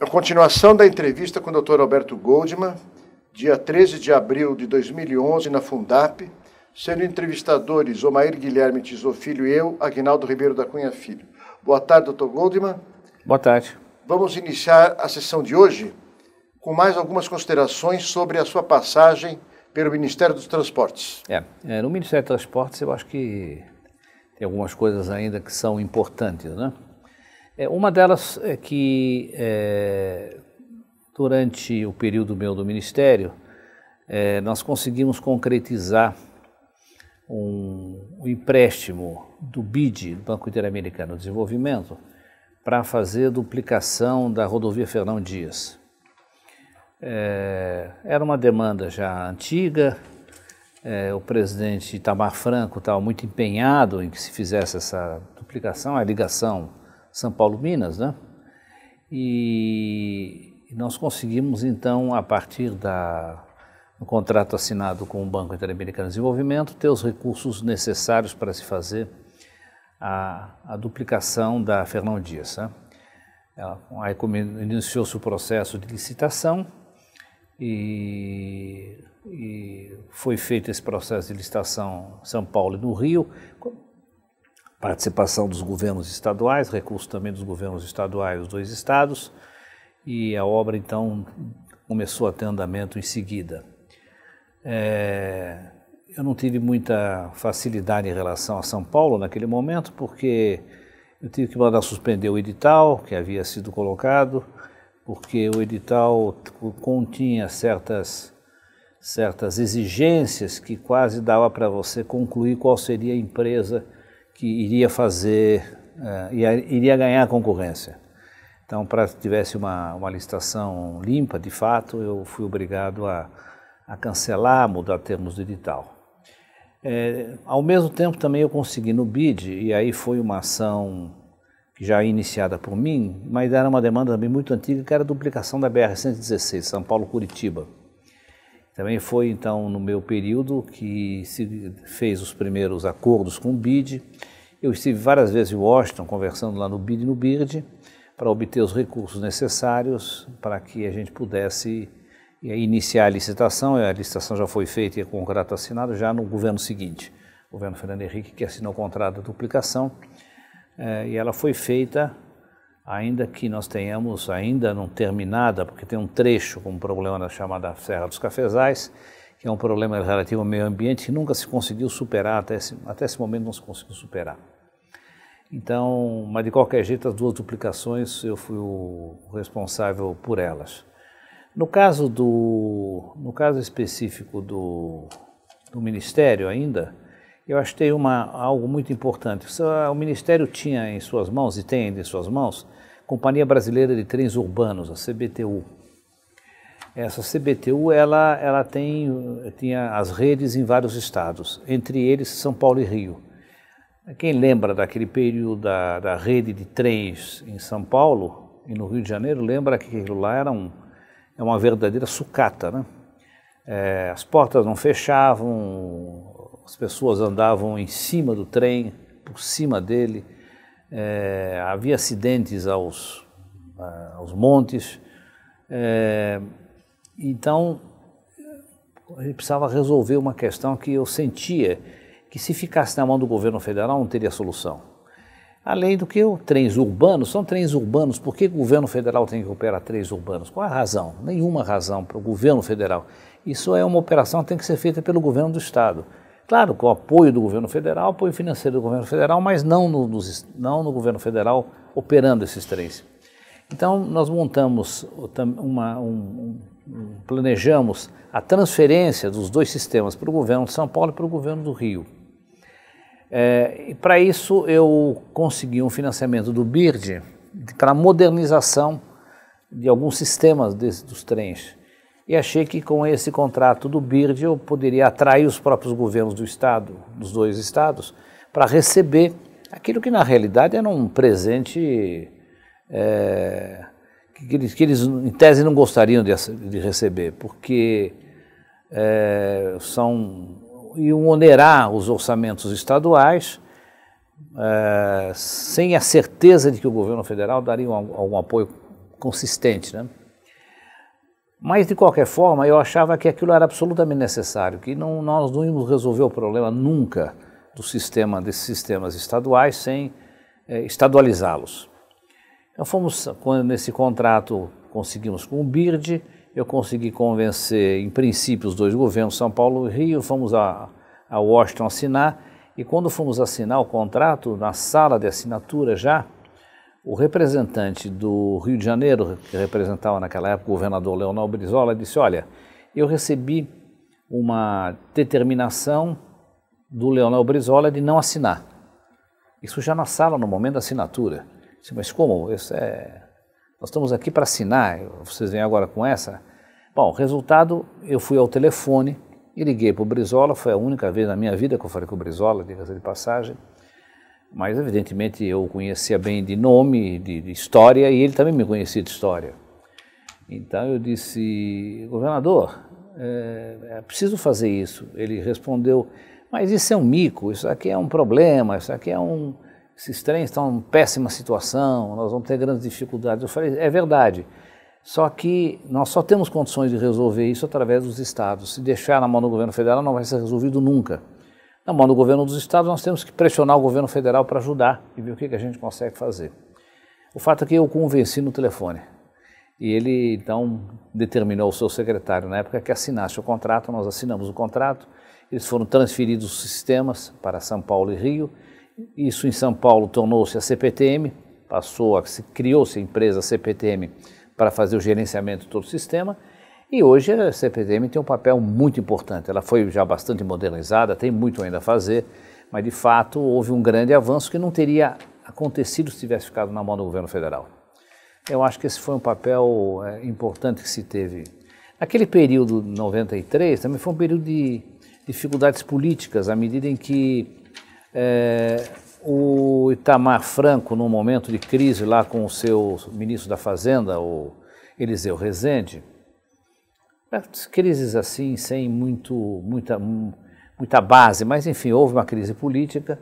A continuação da entrevista com o Dr. Alberto Goldman, dia 13 de abril de 2011, na Fundap, sendo entrevistadores Omair Guilherme Tizô Filho e eu, Aguinaldo Ribeiro da Cunha Filho. Boa tarde, Dr. Goldman. Boa tarde. Vamos iniciar a sessão de hoje com mais algumas considerações sobre a sua passagem pelo Ministério dos Transportes. É, é, no Ministério dos Transportes eu acho que tem algumas coisas ainda que são importantes, né? É, uma delas é que é, durante o período meu do Ministério é, nós conseguimos concretizar um, um, empréstimo do BID, Banco Interamericano de Desenvolvimento, para fazer duplicação da rodovia Fernão Dias. É, era uma demanda já antiga, é, o presidente Itamar Franco estava muito empenhado em que se fizesse essa duplicação, a ligação São Paulo-Minas, né? E nós conseguimos então, a partir da, do contrato assinado com o Banco Interamericano de Desenvolvimento, ter os recursos necessários para se fazer a, a duplicação da Fernão Dias. Né? Aí iniciou-se o processo de licitação, e, e, foi feito esse processo de licitação São Paulo e no Rio, participação dos governos estaduais, recurso também dos governos estaduais dos dois estados, e a obra então começou a ter andamento em seguida. É, eu não tive muita facilidade em relação a São Paulo naquele momento, porque eu tive que mandar suspender o edital que havia sido colocado, porque o edital continha certas, certas exigências que quase dava para você concluir qual seria a empresa que iria fazer, uh, iria ganhar concorrência. Então, para que tivesse uma, uma licitação limpa, de fato, eu fui obrigado a, a cancelar, mudar termos do edital. É, ao mesmo tempo, também eu consegui no BID, e aí foi uma ação já iniciada por mim, mas era uma demanda também muito antiga, que era a duplicação da BR-116, São Paulo-Curitiba. Também foi, então, no meu período que se fez os primeiros acordos com o BID. Eu estive várias vezes em Washington, conversando lá no BID e no BIRD, para obter os recursos necessários para que a gente pudesse iniciar a licitação. A licitação já foi feita e o contrato assinado já no governo seguinte, o governo Fernando Henrique, que assinou o contrato da duplicação é, e ela foi feita ainda que nós tenhamos ainda não terminada, porque tem um trecho com um problema na chamada Serra dos Cafezais, que é um problema relativo ao meio ambiente que nunca se conseguiu superar, até esse, até esse momento não se conseguiu superar. Então, mas de qualquer jeito, as duas duplicações eu fui o responsável por elas. No caso do, no caso específico do, do Ministério ainda, eu tem uma, algo muito importante. O Ministério tinha em suas mãos, e tem ainda em suas mãos, Companhia Brasileira de Trens Urbanos, a CBTU. Essa CBTU, ela, ela tem, tinha as redes em vários estados, entre eles São Paulo e Rio. Quem lembra daquele período da, da rede de trens em São Paulo e no Rio de Janeiro, lembra que aquilo lá era um, é uma verdadeira sucata, né? É, as portas não fechavam, as pessoas andavam em cima do trem, por cima dele, é, havia acidentes aos, aos montes. É, então, a gente precisava resolver uma questão que eu sentia que se ficasse na mão do governo federal não teria solução. Além do que o trens urbanos, são trens urbanos, por que o governo federal tem que operar trens urbanos? Qual a razão? Nenhuma razão para o governo federal. Isso é uma operação que tem que ser feita pelo governo do Estado. Claro, com o apoio do governo federal, apoio financeiro do governo federal, mas não no, não no governo federal operando esses trens. Então, nós montamos uma, um, um, planejamos a transferência dos dois sistemas para o governo de São Paulo e para o governo do Rio. É, e para isso eu consegui um financiamento do BIRD para a modernização de alguns sistemas desse, dos trens e achei que com esse contrato do BIRD eu poderia atrair os próprios governos do estado, dos dois estados, para receber aquilo que na realidade era um presente é, que, eles, que, eles, em tese, não gostariam de, de receber, porque é, são iam onerar os orçamentos estaduais é, sem a certeza de que o governo federal daria algum, algum apoio consistente, né? Mas, de qualquer forma, eu achava que aquilo era absolutamente necessário, que não, nós não íamos resolver o problema nunca do sistema, desses sistemas estaduais sem é, estadualizá-los. Então fomos, nesse contrato, conseguimos com o BIRD, eu consegui convencer, em princípio, os dois governos, São Paulo e Rio, fomos a, a Washington assinar, e quando fomos assinar o contrato, na sala de assinatura já, o representante do Rio de Janeiro, que representava naquela época o governador Leonel Brizola, disse: Olha, eu recebi uma determinação do Leonel Brizola de não assinar. Isso já na sala, no momento da assinatura. Disse, Mas como? É... Nós estamos aqui para assinar, vocês vêm agora com essa? Bom, resultado, eu fui ao telefone e liguei para o Brizola, foi a única vez na minha vida que eu falei com o Brizola, diga-se de passagem mas evidentemente eu o conhecia bem de nome, de, de, história, e ele também me conhecia de história. Então eu disse, governador, é, é preciso fazer isso. Ele respondeu, mas isso é um mico, isso aqui é um problema, isso aqui é um... Esses trens estão em péssima situação, nós vamos ter grandes dificuldades. Eu falei, é verdade, só que nós só temos condições de resolver isso através dos estados. Se deixar na mão do governo federal, não vai ser resolvido nunca. Na mão do governo dos estados, nós temos que pressionar o governo federal para ajudar e ver o que, que a gente consegue fazer. O fato é que eu convenci no telefone. E ele, então, determinou o seu secretário, na época, que assinasse o contrato. Nós assinamos o contrato. Eles foram transferidos os sistemas para São Paulo e Rio. Isso em São Paulo tornou-se a CPTM, passou a criou-se a empresa CPTM para fazer o gerenciamento de todo o sistema. E hoje a CPTM tem um papel muito importante. Ela foi já bastante modernizada, tem muito ainda a fazer, mas de fato houve um grande avanço que não teria acontecido se tivesse ficado na mão do governo federal. Eu acho que esse foi um papel é, importante que se teve. Naquele período 93 também foi um período de dificuldades políticas, à medida em que é, o Itamar Franco, num momento de crise lá com o seu ministro da Fazenda, o Eliseu Rezende, crises assim, sem muito, muita, muita base, mas enfim, houve uma crise política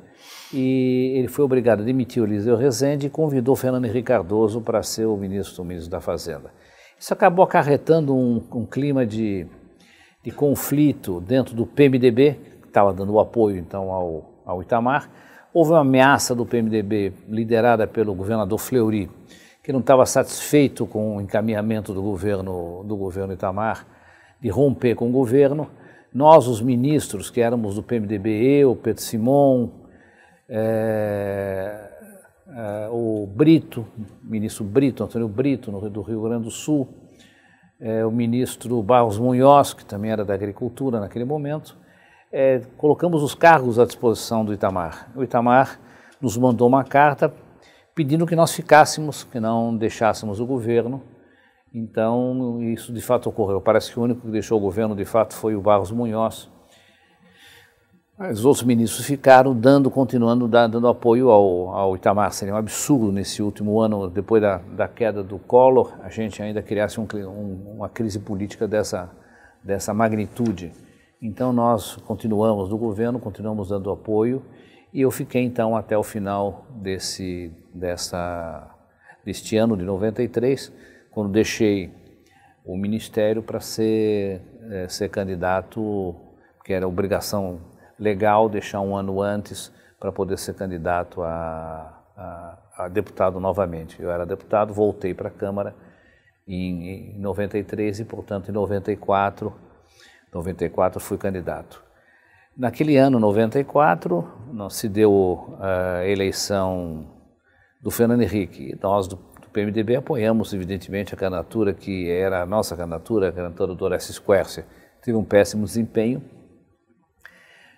e ele foi obrigado a demitir o Eliseu Rezende e convidou Fernando Henrique Cardoso para ser o ministro, o ministro da Fazenda. Isso acabou acarretando um, um clima de, de conflito dentro do PMDB, que estava dando apoio então ao, ao Itamar. Houve uma ameaça do PMDB liderada pelo governador Fleury, que não estava satisfeito com o encaminhamento do governo, do governo Itamar de romper com o governo. Nós, os ministros, que éramos do PMDB, eu, Pedro Simon, é, é, o Brito, ministro Brito, Antônio Brito, no, do Rio Grande do Sul, é, o ministro Barros Munhoz, que também era da Agricultura naquele momento, é, colocamos os cargos à disposição do Itamar. O Itamar nos mandou uma carta pedindo que nós ficássemos, que não deixássemos o governo, então, isso de fato ocorreu. Parece que o único que deixou o governo de fato foi o Barros Munhoz. Os outros ministros ficaram dando, continuando dando apoio ao, ao Itamar. Seria um absurdo nesse último ano, depois da, da queda do Collor, a gente ainda criasse um, um, uma crise política dessa, dessa magnitude. Então nós continuamos no governo, continuamos dando apoio e eu fiquei então até o final desse, dessa, deste ano de 93 quando deixei o ministério para ser, é, ser candidato, que era obrigação legal deixar um ano antes para poder ser candidato a, a, a, deputado novamente. Eu era deputado, voltei para a Câmara em, em 93 e, portanto, em 94, 94 fui candidato. Naquele ano, 94, se deu a eleição do Fernando Henrique. Nós, do PMDB apoiamos, evidentemente, a candidatura que era a nossa candidatura, a candidatura do Orestes Quercia. Teve um péssimo desempenho,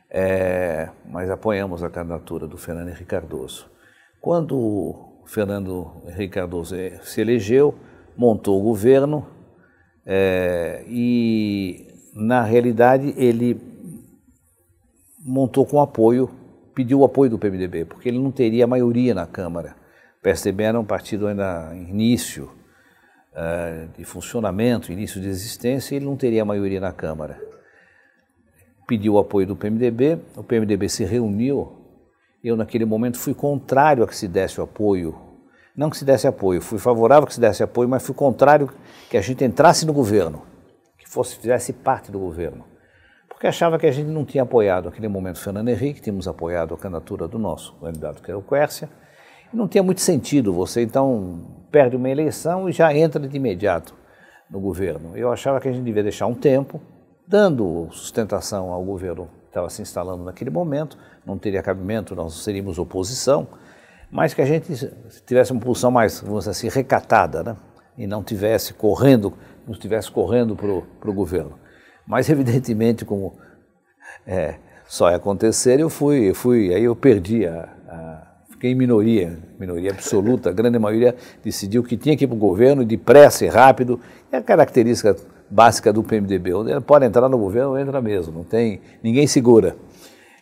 é, mas apoiamos a candidatura do Fernando Henrique Cardoso. Quando o Fernando Henrique Cardoso eh, se elegeu, montou o governo é, e, na realidade, ele montou com apoio, pediu o apoio do PMDB, porque ele não teria maioria na Câmara. PSDB era um partido ainda início uh, de funcionamento, início de existência, e ele não teria maioria na Câmara. Pediu o apoio do PMDB, o PMDB se reuniu. Eu, naquele momento, fui contrário a que se desse o apoio Não que se desse apoio, fui favorável que se desse apoio, mas fui contrário que a gente entrasse no governo, que fosse fizesse parte do governo. Porque achava que a gente não tinha apoiado naquele momento Fernando Henrique, tínhamos apoiado a candidatura do nosso candidato, que era o Quércia, não tinha muito sentido você então perde uma eleição e já entra de imediato no governo. Eu achava que a gente devia deixar um tempo, dando sustentação ao governo que estava se instalando naquele momento, não teria cabimento, nós seríamos oposição, mas que a gente tivesse uma posição mais, vamos dizer assim, recatada, né? e não tivesse correndo, não estivesse correndo para o governo. Mas evidentemente, como é, só ia acontecer, eu fui, eu fui, aí eu perdi a, a fiquei em minoria, minoria absoluta, a grande maioria decidiu que tinha que ir para o governo depressa e rápido, é a característica básica do PMDB, pode entrar no governo, entra mesmo, não tem, ninguém segura.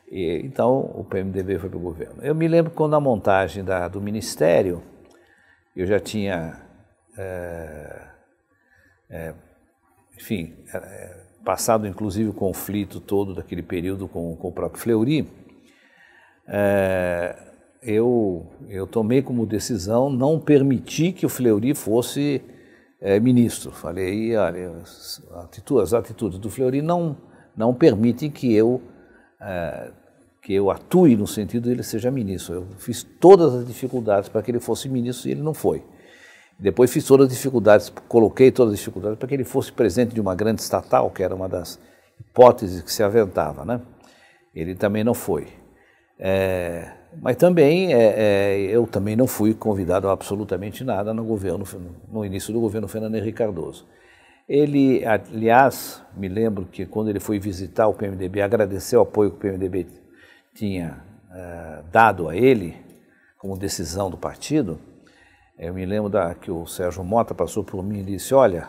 E, então o PMDB foi para o governo. Eu me lembro quando na montagem da, do ministério, eu já tinha, é, é, enfim, é, passado inclusive o conflito todo daquele período com, com o próprio Fleury, é, eu, eu tomei como decisão não permitir que o Fleury fosse é, ministro. Falei, olha, as atitudes, as atitudes do Fleury não, não permitem que eu é, que eu atue no sentido de ele seja ministro. Eu fiz todas as dificuldades para que ele fosse ministro e ele não foi. Depois fiz todas as dificuldades, coloquei todas as dificuldades para que ele fosse presidente de uma grande estatal, que era uma das hipóteses que se aventava, né? Ele também não foi. É, mas também é, é, eu também não fui convidado a absolutamente nada no governo, no início do governo Fernando Henrique Cardoso. Ele, aliás, me lembro que quando ele foi visitar o PMDB, agradeceu o apoio que o PMDB tinha uh, dado a ele como decisão do partido, eu me lembro da, que o Sérgio Mota passou por mim e disse, olha,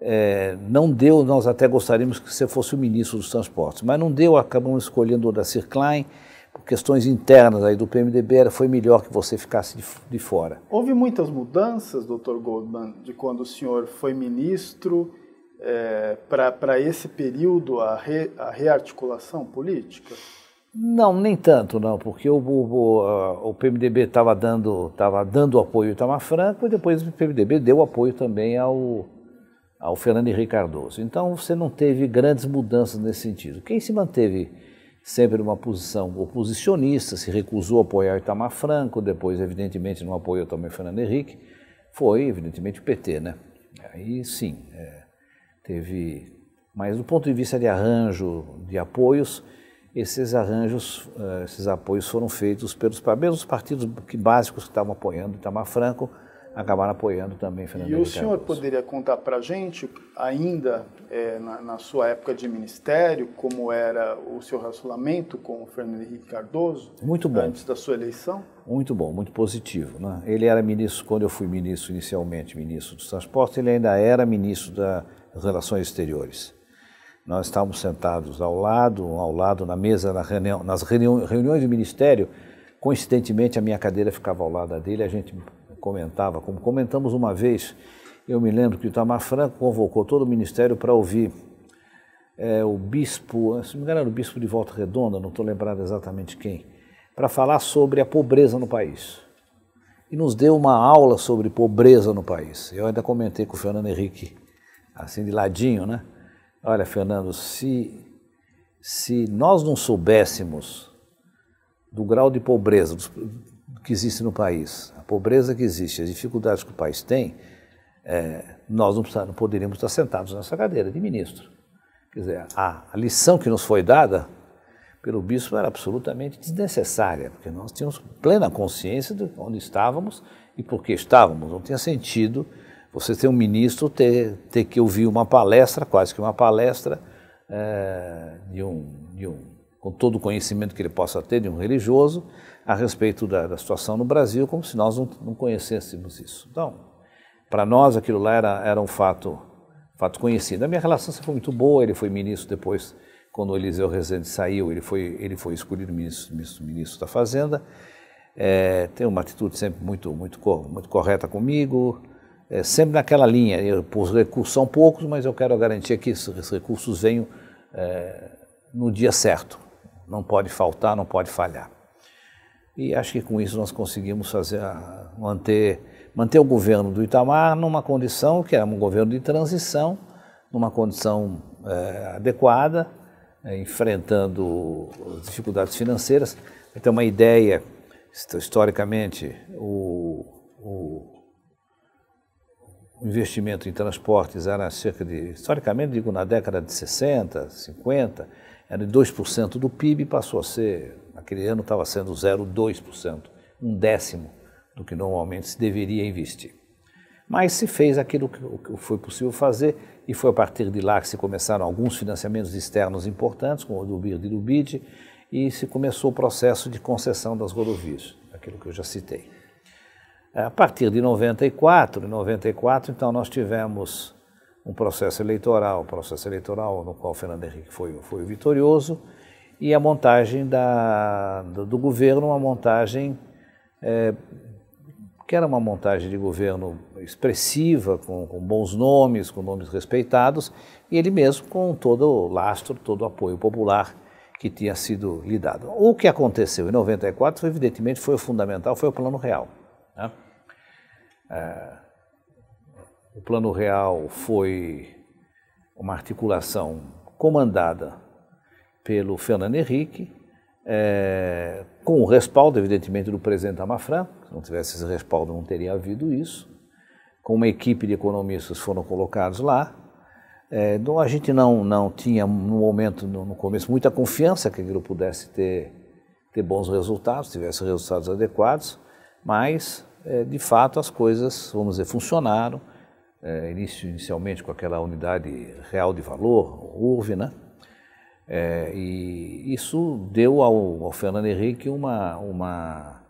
é, não deu, nós até gostaríamos que você fosse o ministro dos transportes, mas não deu, acabamos escolhendo o da Klein, questões internas aí do PMDB, foi melhor que você ficasse de, de fora. Houve muitas mudanças, doutor Goldman, de quando o senhor foi ministro é, para esse período, a, re, a rearticulação política? Não, nem tanto, não, porque o, o, o PMDB estava dando, tava dando apoio ao Itamar Franco e depois o PMDB deu apoio também ao, ao Fernando Henrique Cardoso. Então você não teve grandes mudanças nesse sentido. Quem se manteve sempre numa posição oposicionista, se recusou a apoiar Itamar Franco, depois, evidentemente, não apoiou também Fernando Henrique, foi, evidentemente, o PT, né? Aí sim, é, teve. Mas do ponto de vista de arranjo de apoios, esses arranjos, uh, esses apoios foram feitos pelos mesmos partidos básicos que estavam apoiando Itamar Franco, acabaram apoiando também Fernando E o senhor poderia contar para a gente, ainda é, na, na, sua época de ministério, como era o seu relacionamento com o Fernando Henrique Cardoso? Muito bom. Antes da sua eleição? Muito bom, muito positivo. Né? Ele era ministro, quando eu fui ministro inicialmente, ministro dos Transportes, ele ainda era ministro das Relações Exteriores. Nós estávamos sentados ao lado, ao lado na mesa, na reunião, nas reuniões, do ministério. Coincidentemente, a minha cadeira ficava ao lado dele. A gente comentava, como comentamos uma vez. Eu me lembro que o Itamar Franco convocou todo o ministério para ouvir é, o bispo, se não me engano, era o bispo de Volta Redonda, não estou lembrado exatamente quem, para falar sobre a pobreza no país. E nos deu uma aula sobre pobreza no país. Eu ainda comentei com o Fernando Henrique, assim de ladinho, né? Olha, Fernando, se, se nós não soubéssemos do grau de pobreza que existe no país, a pobreza que existe, as dificuldades que o país tem, é, nós não, não, poderíamos estar sentados nessa cadeira de ministro. Quer dizer, a, a lição que nos foi dada pelo bispo era absolutamente desnecessária, porque nós tínhamos plena consciência de onde estávamos e por que estávamos. Não tinha sentido você ter um ministro ter, ter que ouvir uma palestra, quase que uma palestra, é, de, um, de um, com todo o conhecimento que ele possa ter, de um religioso, a respeito da, da situação no Brasil, como se nós não, não conhecêssemos isso. Então, para nós aquilo lá era, era um fato, fato conhecido. A minha relação foi muito boa, ele foi ministro depois, quando o Eliseu Rezende saiu, ele foi, ele foi escolhido ministro, ministro, ministro da Fazenda, é, tem uma atitude sempre muito, muito, muito correta comigo, é, sempre naquela linha. Eu, os recursos são poucos, mas eu quero garantir que esses recursos venham é, no dia certo. Não pode faltar, não pode falhar. E acho que com isso nós conseguimos fazer manter, manter o governo do Itamar numa condição que era um governo de transição, numa condição é, adequada, é, enfrentando dificuldades financeiras. Para ter uma ideia, historicamente, o, o, investimento em transportes era cerca de, historicamente, digo, na década de 60, 50, era de 2% do PIB, passou a ser, naquele ano estava sendo 0,2%, um décimo do que normalmente se deveria investir. Mas se fez aquilo que foi possível fazer e foi a partir de lá que se começaram alguns financiamentos externos importantes, como o do BIR e do BID, e se começou o processo de concessão das rodovias, aquilo que eu já citei. A partir de 94, em 94, então nós tivemos um processo eleitoral, um processo eleitoral no qual Fernando Henrique foi, foi vitorioso, e a montagem da, do, do governo, uma montagem é, que era uma montagem de governo expressiva, com, com, bons nomes, com nomes respeitados, e ele mesmo com todo o lastro, todo o apoio popular que tinha sido lhe dado. O que aconteceu em 94, evidentemente, foi o fundamental, foi o Plano Real. Né? É, o Plano Real foi uma articulação comandada pelo Fernando Henrique, é, com o respaldo, evidentemente, do presidente Amafran. Se não tivesse esse respaldo, não teria havido isso. Com uma equipe de economistas foram colocados lá. É, então, a gente não, não tinha, no momento, no, no começo, muita confiança que aquilo pudesse ter, ter bons resultados, tivesse resultados adequados, mas, é, de fato, as coisas, vamos dizer, funcionaram é, inicialmente com aquela unidade real de valor, URV, né? É, e isso deu ao, ao, Fernando Henrique uma, uma,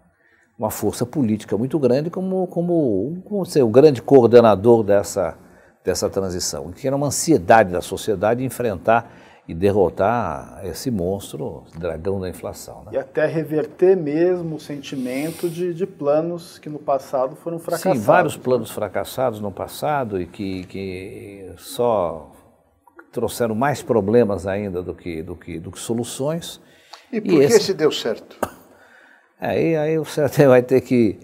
uma força política muito grande como, como, como ser o grande coordenador dessa, dessa transição, que era uma ansiedade da sociedade enfrentar e derrotar esse monstro, dragão da inflação. Né? E até reverter mesmo o sentimento de, de, planos que no passado foram fracassados. Sim, vários planos fracassados no passado e que, que só trouxeram mais problemas ainda do que, do que, do que soluções. E por e que esse... esse deu certo? Aí, aí o certo vai ter que,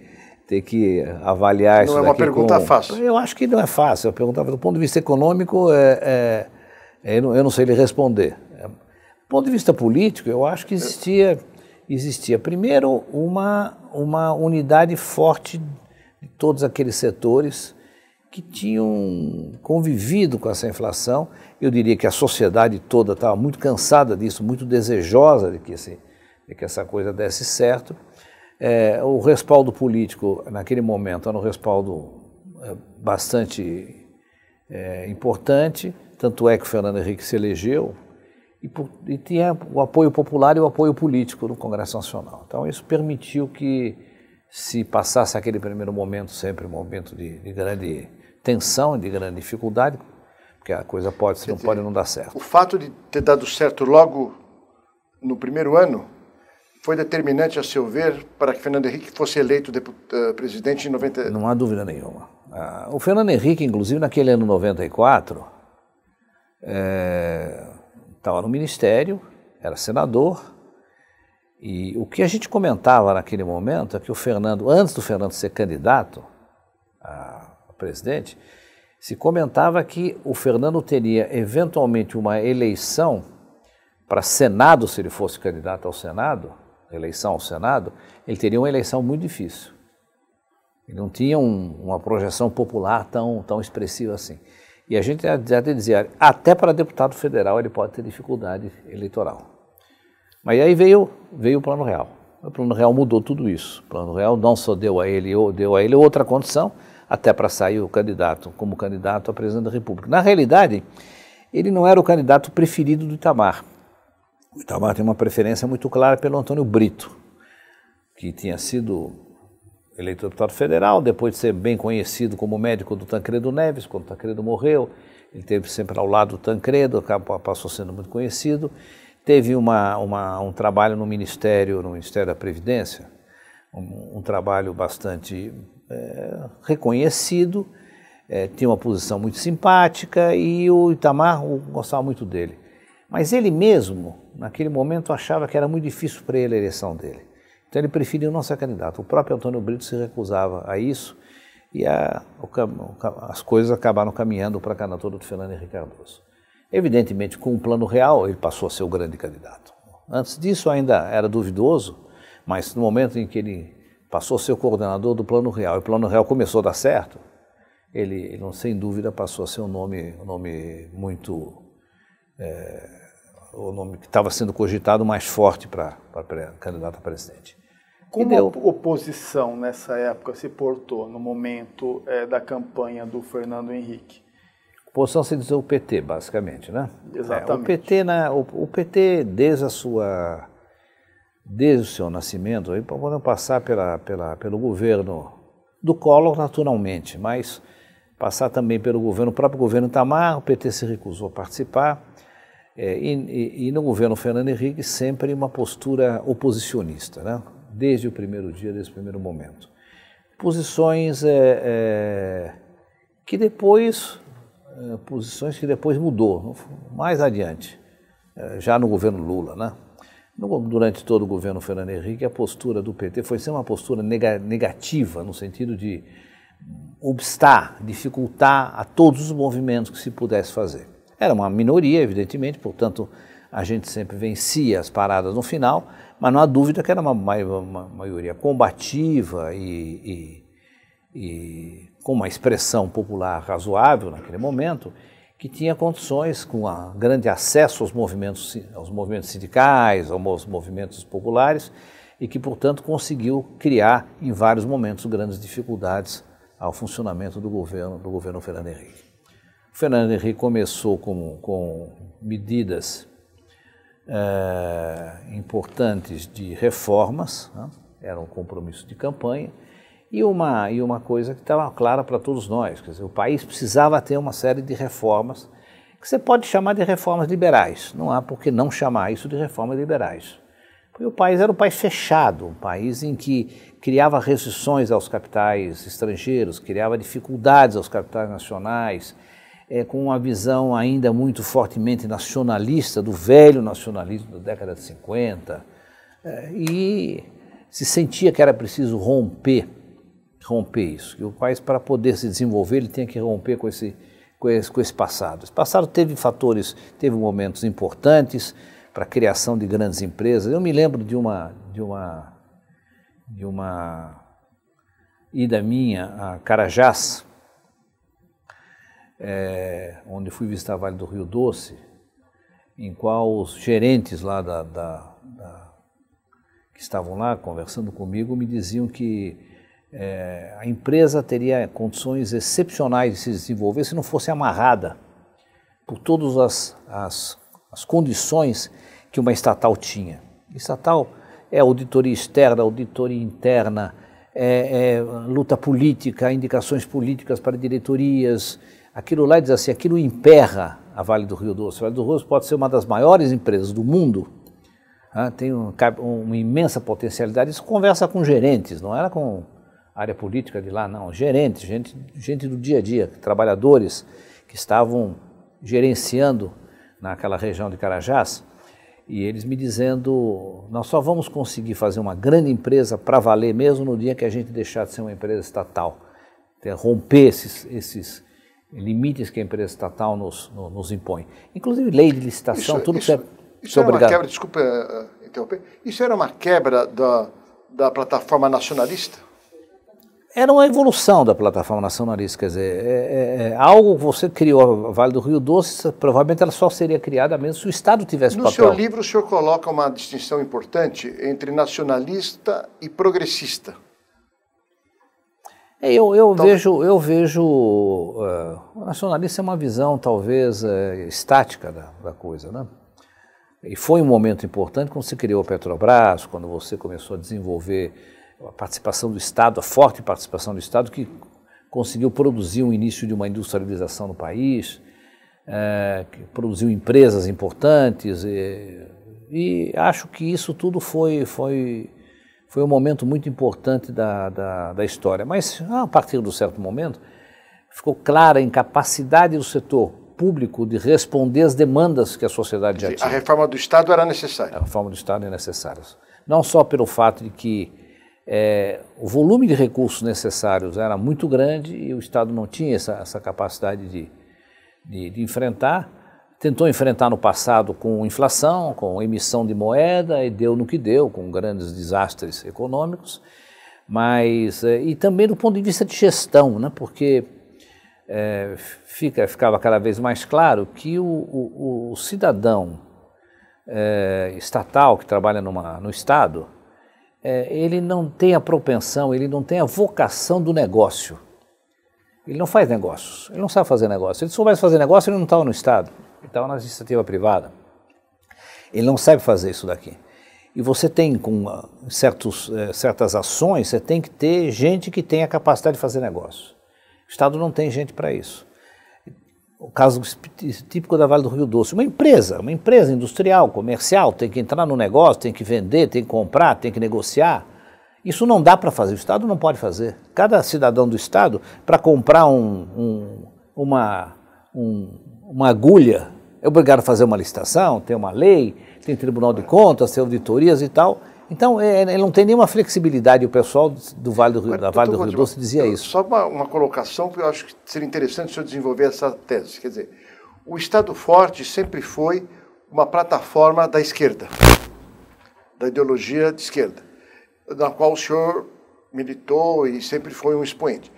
ter que avaliar não isso Não é uma pergunta com... fácil. Eu acho que não é fácil. Eu perguntava do ponto de vista econômico, é, é eu não, eu não sei lhe responder. Do ponto de vista político, eu acho que existia, existia primeiro, uma, uma unidade forte de todos aqueles setores que tinham convivido com essa inflação. Eu diria que a sociedade toda estava muito cansada disso, muito desejosa de que, esse, de que essa coisa desse certo. É, o respaldo político, naquele momento, era um respaldo é, bastante é, importante. Tanto é que o Fernando Henrique se elegeu e, e, tinha o apoio popular e o apoio político no Congresso Nacional. Então isso permitiu que se passasse aquele primeiro momento, sempre um momento de, de grande tensão de grande dificuldade, porque a coisa pode, não dizer, pode não dar certo. O fato de ter dado certo logo no primeiro ano foi determinante, a seu ver, para que Fernando Henrique fosse eleito uh, presidente em 90... Não há dúvida nenhuma. Uh, o Fernando Henrique, inclusive, naquele ano 94, estava é, no ministério, era senador, e o que a gente comentava naquele momento é que o Fernando, antes do Fernando ser candidato a presidente, se comentava que o Fernando teria eventualmente uma eleição para Senado, se ele fosse candidato ao Senado, eleição ao Senado, ele teria uma eleição muito difícil. Ele não tinha um, uma projeção popular tão, tão expressiva assim. E a gente até dizia, até para deputado federal ele pode ter dificuldade eleitoral. Mas aí veio, veio o Plano Real. O Plano Real mudou tudo isso. O Plano Real não só deu a ele, deu a ele outra condição, até para sair o candidato, como candidato a presidente da República. Na realidade, ele não era o candidato preferido do Itamar. O Itamar tem uma preferência muito clara pelo Antônio Brito, que tinha sido eleito deputado federal, depois de ser bem conhecido como médico do Tancredo Neves, quando o Tancredo morreu, ele teve sempre ao lado do Tancredo, passou sendo muito conhecido. Teve uma, uma, um trabalho no Ministério, no Ministério da Previdência, um, um trabalho bastante é, reconhecido, é, tinha uma posição muito simpática e o Itamar gostava muito dele. Mas ele mesmo, naquele momento, achava que era muito difícil para ele a eleição dele. Então ele preferiu não ser candidato. O próprio Antônio Brito se recusava a isso e a, as coisas acabaram caminhando para a candidatura do Fernando Henrique Cardoso. Evidentemente, com o plano real, ele passou a ser o grande candidato. Antes disso ainda era duvidoso, mas no momento em que ele passou a ser o coordenador do plano real e o plano real começou a dar certo, ele, ele sem dúvida passou a ser um nome, um nome muito é, o nome que estava sendo cogitado mais forte para candidato a presidente. Como deu... a oposição nessa época se portou no momento é, da campanha do Fernando Henrique? Oposição se diz o PT, basicamente, né? Exatamente. É, o, PT na, o, o, PT, desde a sua, desde o seu nascimento, podemos passar pela, pela, pelo governo do Collor, naturalmente, mas passar também pelo governo, o próprio governo Itamar, o PT se recusou a participar, é, e, e, e, no governo Fernando Henrique sempre uma postura oposicionista, né? desde o primeiro dia, desde o primeiro momento. Posições é, é, que depois, é, posições que depois mudou, mais adiante, é, já no governo Lula, né? Durante todo o governo Fernando Henrique, a postura do PT foi ser uma postura negativa, no sentido de obstar, dificultar a todos os movimentos que se pudesse fazer. Era uma minoria, evidentemente, portanto, a gente sempre vencia as paradas no final, mas não há dúvida que era uma, uma maioria combativa e, e, e, com uma expressão popular razoável naquele momento, que tinha condições, com grande acesso aos movimentos, aos movimentos sindicais, aos movimentos populares, e que, portanto, conseguiu criar, em vários momentos, grandes dificuldades ao funcionamento do governo, do governo Fernando Henrique. Fernando Henrique começou com, com medidas é, importantes de reformas, né? era um compromisso de campanha, e uma, e uma coisa que estava clara para todos nós, quer dizer, o país precisava ter uma série de reformas que você pode chamar de reformas liberais, não há por que não chamar isso de reformas liberais. Porque o país era um país fechado, um país em que criava restrições aos capitais estrangeiros, criava dificuldades aos capitais nacionais, é, com uma visão ainda muito fortemente nacionalista, do velho nacionalismo da década de 50, é, e se sentia que era preciso romper, romper isso. Que o país, para poder se desenvolver, ele tinha que romper com esse, com esse, com esse passado. Esse passado teve fatores, teve momentos importantes para a criação de grandes empresas. Eu me lembro de uma, de uma, de uma ida minha a Carajás, é, onde fui visitar Vale do Rio Doce, em qual os gerentes lá da, da, da, que estavam lá conversando comigo me diziam que é, a empresa teria condições excepcionais de se desenvolver se não fosse amarrada por todas as, as, as condições que uma estatal tinha. Estatal é auditoria externa, auditoria interna, é, é, luta política, indicações políticas para diretorias, aquilo lá diz assim, aquilo emperra a Vale do Rio Doce. A Vale do Rio Doce pode ser uma das maiores empresas do mundo, né? tem um, uma imensa potencialidade. Isso conversa com gerentes, não era com área política de lá, não. Gerentes, gente, gente do dia a dia, trabalhadores que estavam gerenciando naquela região de Carajás, e eles me dizendo: nós só vamos conseguir fazer uma grande empresa para valer mesmo no dia que a gente deixar de ser uma empresa estatal, romper esses, esses limites que a empresa estatal nos, nos impõe. Inclusive lei de licitação, isso, tudo isso, que é. Isso era uma quebra, desculpa uh, interromper, isso era uma quebra da, da plataforma nacionalista? Era uma evolução da plataforma nacionalista, quer dizer, é, é, é, algo que você criou a Vale do Rio Doce, provavelmente ela só seria criada mesmo se o Estado tivesse no papel. No seu livro o senhor coloca uma distinção importante entre nacionalista e progressista. É, eu, eu vejo, eu vejo uh, o nacionalista é uma visão talvez uh, estática da, da, coisa, né? E foi um momento importante quando você criou a Petrobras, quando você começou a desenvolver a participação do Estado, a forte participação do Estado que conseguiu produzir um início de uma industrialização no país, uh, que produziu empresas importantes e, e acho que isso tudo foi foi foi um momento muito importante da, da, da história. Mas, a partir de um certo momento, ficou clara a incapacidade do setor público de responder às demandas que a sociedade já tinha. A reforma do Estado era necessária. A reforma do Estado é necessária. não só pelo fato de que é, o volume de recursos necessários era muito grande e o Estado não tinha essa, essa capacidade de, de, de, enfrentar. Tentou enfrentar no passado com inflação, com emissão de moeda e deu no que deu, com grandes desastres econômicos, mas é, e também do ponto de vista de gestão, né, porque é, fica, ficava cada vez mais claro que o, o, o cidadão é, estatal que trabalha numa, no Estado, é, ele não tem a propensão, ele não tem a vocação do negócio. Ele não faz negócios, ele não sabe fazer negócio. Se ele soubesse fazer negócio, ele não estava no Estado, ele estava na iniciativa privada. Ele não sabe fazer isso daqui. E você tem, com ah, certos, é, certas ações, você tem que ter gente que tenha a capacidade de fazer negócio. O Estado não tem gente para isso. O caso típico da Vale do Rio Doce. Uma empresa, uma empresa industrial, comercial, tem que entrar no negócio, tem que vender, tem que comprar, tem que negociar. Isso não dá para fazer, o Estado não pode fazer. Cada cidadão do Estado, para comprar um, um, uma, um, uma agulha, é obrigado a fazer uma licitação, tem uma lei, tem Tribunal de Contas, tem auditorias e tal. Então, é, ele não tem nenhuma flexibilidade. O pessoal do Vale do Rio, Mas, da Vale do Rio Doce dizia isso. Só uma, uma, colocação que eu acho que seria interessante o senhor desenvolver essa tese. Quer dizer, o Estado forte sempre foi uma plataforma da esquerda, da ideologia de esquerda, na qual o senhor militou e sempre foi um expoente.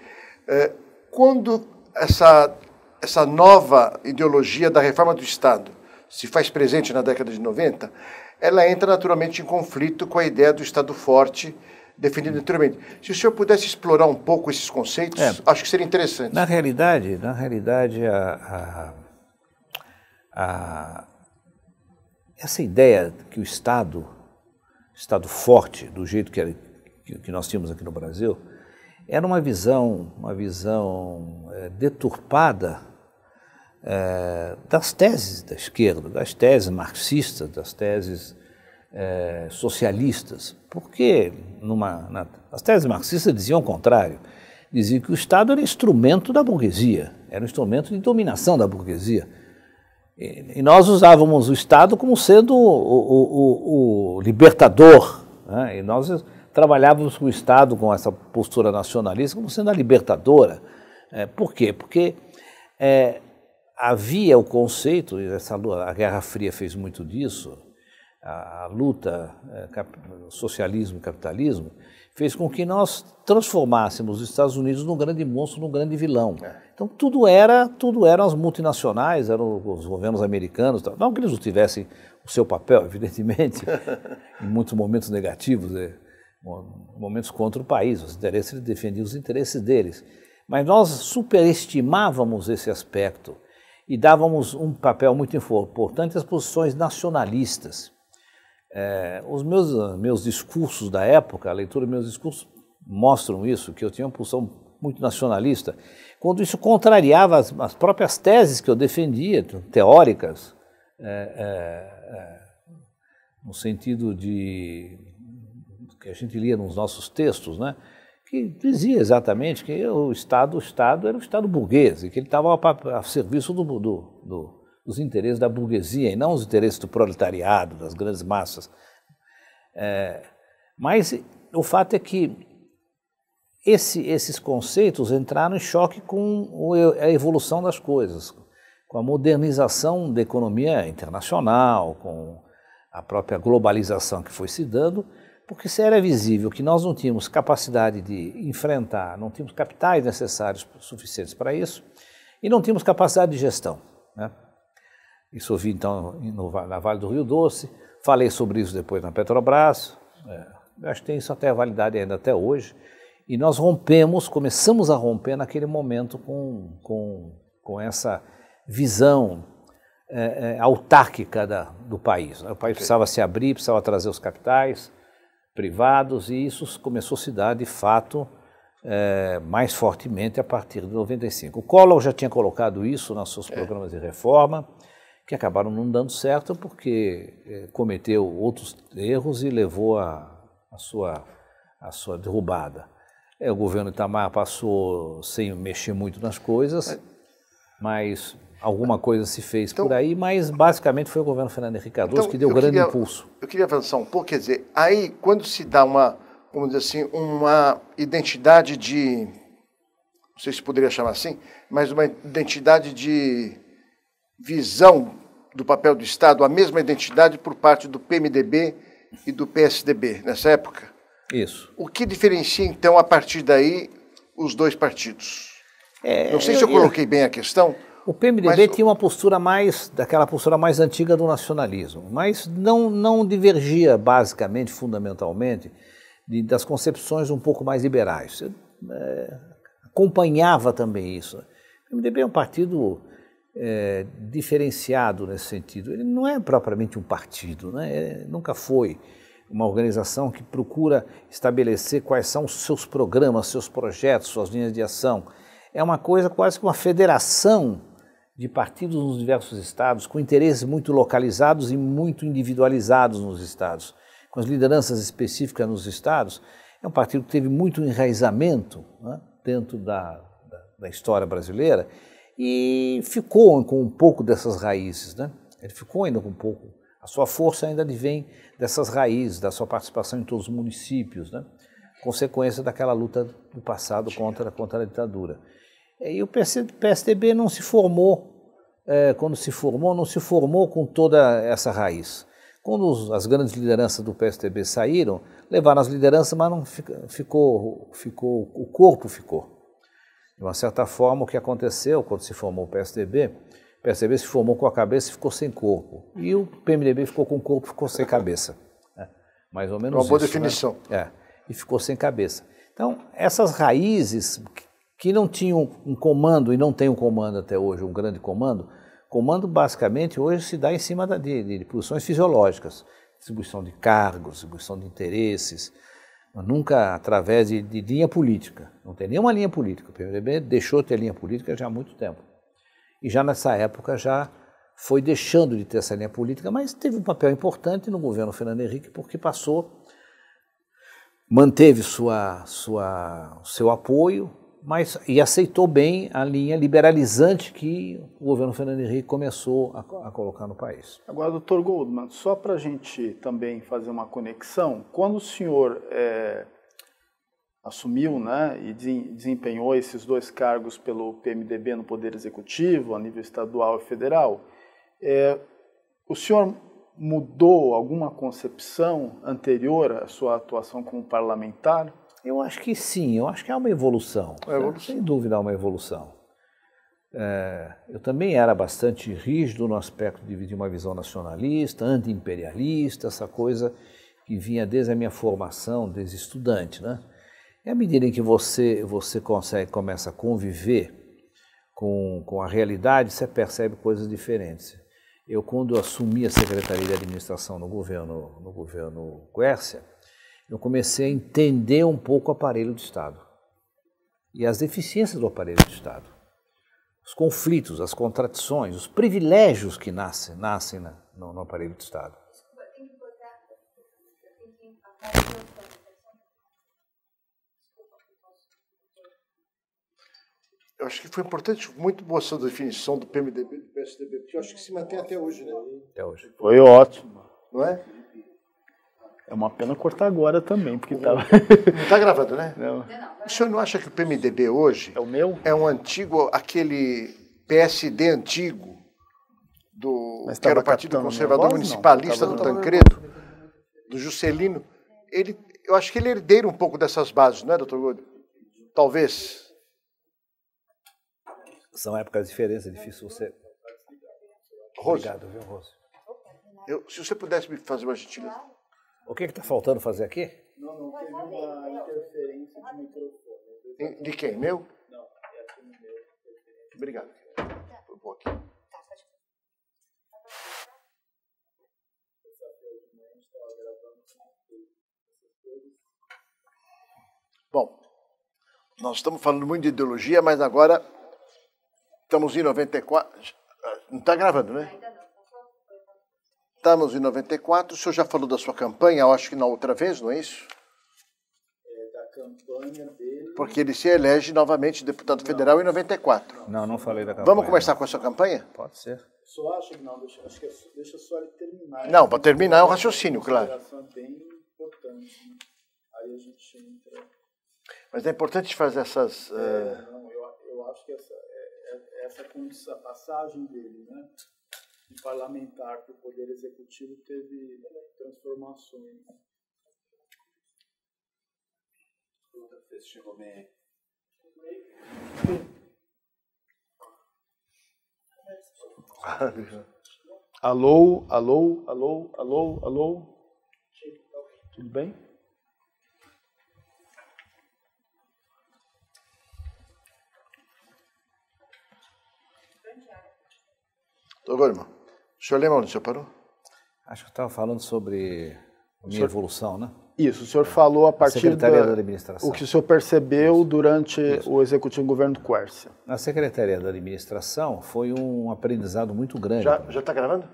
É, quando essa, essa nova ideologia da reforma do Estado se faz presente na década de 90, ela entra naturalmente em conflito com a ideia do Estado forte definido anteriormente. Se o senhor pudesse explorar um pouco esses conceitos, é, acho que seria interessante. Na realidade, na realidade, a, a, a, essa ideia que o Estado, Estado forte, do jeito que, era, que, nós tínhamos aqui no Brasil, era uma visão, uma visão é, deturpada é, das teses da esquerda, das teses marxistas, das teses é, socialistas. Porque numa, na, as teses marxistas diziam o contrário. Diziam que o Estado era instrumento da burguesia, era um instrumento de dominação da burguesia. E, e nós usávamos o Estado como sendo o, o, o, o libertador. Né? E nós trabalhávamos com o Estado, com essa postura nacionalista, como sendo a libertadora. É, por quê? Porque é, havia o conceito, e essa, a Guerra Fria fez muito disso, a, a luta é, cap, socialismo e capitalismo, fez com que nós transformássemos os Estados Unidos num grande monstro, num grande vilão. É. Então tudo era, tudo eram as multinacionais, eram os governos americanos, não que eles não tivessem o seu papel, evidentemente, em muitos momentos negativos, é, momentos contra o país, os interesses eles defendiam os interesses deles. Mas nós superestimávamos esse aspecto e dávamos um papel muito importante às posições nacionalistas. É, os meus, meus discursos da época, a leitura dos meus discursos mostram isso, que eu tinha uma posição muito nacionalista, quando isso contrariava as, as próprias teses que eu defendia, teóricas, é, é, é no sentido de que a gente lia nos nossos textos, né? Que dizia exatamente que o Estado, o Estado era o Estado burguês e que ele estava a, a, serviço do, do, do, dos interesses da burguesia e não os interesses do proletariado, das grandes massas. É, mas o fato é que esse, esses conceitos entraram em choque com a evolução das coisas, com a modernização da economia internacional, com a própria globalização que foi se dando porque se era visível que nós não tínhamos capacidade de enfrentar, não tínhamos capitais necessários suficientes para isso, e não tínhamos capacidade de gestão. Né? Isso eu vi então no, na Vale do Rio Doce, falei sobre isso depois na Petrobras, é, acho que tem isso até a validade ainda até hoje, e nós rompemos, começamos a romper naquele momento com, com, com essa visão é, é, autárquica da, do país. Né? O país precisava se abrir, precisava trazer os capitais, privados, e isso começou a se dar de fato é, mais fortemente a partir de 95. O Collor já tinha colocado isso nos seus é. programas de reforma, que acabaram não dando certo porque é, cometeu outros erros e levou a, a, sua, a sua derrubada. É, o governo Itamar passou sem mexer muito nas coisas, mas alguma coisa se fez então, por aí, mas basicamente foi o governo Fernando Henrique Cardoso então, que deu grande queria, impulso. Eu queria avançar um pouco, quer dizer, aí quando se dá uma, vamos dizer assim, uma identidade de, não sei se poderia chamar assim, mas uma identidade de visão do papel do Estado, a mesma identidade por parte do PMDB e do PSDB nessa época? Isso. O que diferencia, então, a partir daí, os dois partidos? É, não sei se eu, eu coloquei bem a questão. O PMDB mas... tinha uma postura mais, daquela postura mais antiga do nacionalismo, mas não, não divergia basicamente, fundamentalmente, de, das concepções um pouco mais liberais. É, acompanhava também isso. O PMDB é um partido é, diferenciado nesse sentido. Ele não é propriamente um partido, né? É, nunca foi uma organização que procura estabelecer quais são os seus programas, seus projetos, suas linhas de ação. É uma coisa quase que uma federação de partidos nos diversos estados, com interesses muito localizados e muito individualizados nos estados, com as lideranças específicas nos estados. É um partido que teve muito enraizamento né, dentro da, da, da história brasileira e ficou com um pouco dessas raízes, né? Ele ficou ainda com um pouco. A sua força ainda vem dessas raízes, da sua participação em todos os municípios, né? Consequência daquela luta do passado contra, contra a ditadura. E o PSDB não se formou, é, quando se formou, não se formou com toda essa raiz. Quando as grandes lideranças do PSDB saíram, levaram as lideranças, mas não ficou, ficou, o corpo ficou. De uma certa forma, o que aconteceu quando se formou o PSDB, o PSDB se formou com a cabeça e ficou sem corpo. E o PMDB ficou com o corpo e ficou sem cabeça. É, mais ou menos Uma boa isso, definição. Né? É, e ficou sem cabeça. Então, essas raízes que não tinham um comando, e não tem um comando até hoje, um grande comando, comando basicamente hoje se dá em cima de, de, de fisiológicas, distribuição de cargos, distribuição de interesses, nunca através de, de, linha política. Não tem nenhuma linha política. O PMDB deixou de ter linha política já há muito tempo. E já nessa época já foi deixando de ter essa linha política, mas teve um papel importante no governo Fernando Henrique porque passou, manteve sua, sua, seu apoio, mas e aceitou bem a linha liberalizante que o governo Fernando Henrique começou a, a colocar no país. Agora, doutor Goldman, só para a gente também fazer uma conexão, quando o senhor é, assumiu né, e desempenhou esses dois cargos pelo PMDB no Poder Executivo, a nível estadual e federal, é, o senhor mudou alguma concepção anterior à sua atuação como parlamentar? Eu acho que sim, eu acho que há uma evolução. É evolução. Sem dúvida há uma evolução. É, eu também era bastante rígido no aspecto de, de uma visão nacionalista, anti-imperialista, essa coisa que vinha desde a minha formação, desde estudante. Né? E à medida em que você, você consegue, começa a conviver com, com a realidade, você percebe coisas diferentes. Eu, quando assumi a Secretaria de Administração no governo, no governo Quércia, eu comecei a entender um pouco o aparelho do Estado e as deficiências do aparelho do Estado, os conflitos, as contradições, os privilégios que nascem, nascem no, no aparelho do Estado. Eu acho que foi importante, muito boa essa definição do PMDB e do PSDB, porque eu acho que se mantém até hoje, né? Até hoje. Foi ótimo. Não é? É uma pena cortar agora também, porque estava. Não está gravando, né? Não. O senhor não acha que o PMDB hoje é o meu? É um antigo, aquele PSD antigo do que era o Partido Conservador voz, Municipalista do Tancredo, do Juscelino. Ele, eu acho que ele é herdeiro um pouco dessas bases, não é, doutor Godo? Talvez. São épocas diferentes, é difícil você. Rose. Obrigado, viu, Rose? Eu, se você pudesse me fazer uma gentileza. O que está faltando fazer aqui? Não, não, teve uma interferência de microfone. De quem? Meu? Não, é aqui no meu. Obrigado. Foi bom aqui. Bom, nós estamos falando muito de ideologia, mas agora estamos em 94. Não está gravando, né? Estamos em 94, o senhor já falou da sua campanha, eu acho que na outra vez, não é isso? É, da campanha dele. Porque ele se elege novamente deputado federal em 94. Não, não falei da campanha. Vamos começar com a sua campanha? Pode ser. Só acho que não, deixa, acho que é, deixa só ele terminar. Não, para terminar é um raciocínio, claro. É bem importante. Né? Aí a gente entra. Mas é importante fazer essas. É, uh... não, eu, eu acho que essa, é, é, essa condição, passagem dele, né? De parlamentar para o Poder Executivo teve transformações. Alô, alô, alô, alô, alô. Tudo bem? Tô irmão. O senhor lembra onde o senhor parou? Acho que estava falando sobre a minha senhor... evolução, né? Isso, o senhor falou a partir Secretaria da, da Administração. O que o senhor percebeu Isso. durante Isso. o executivo do governo do Quércia. Na Secretaria da Administração foi um aprendizado muito grande. Já está gravando?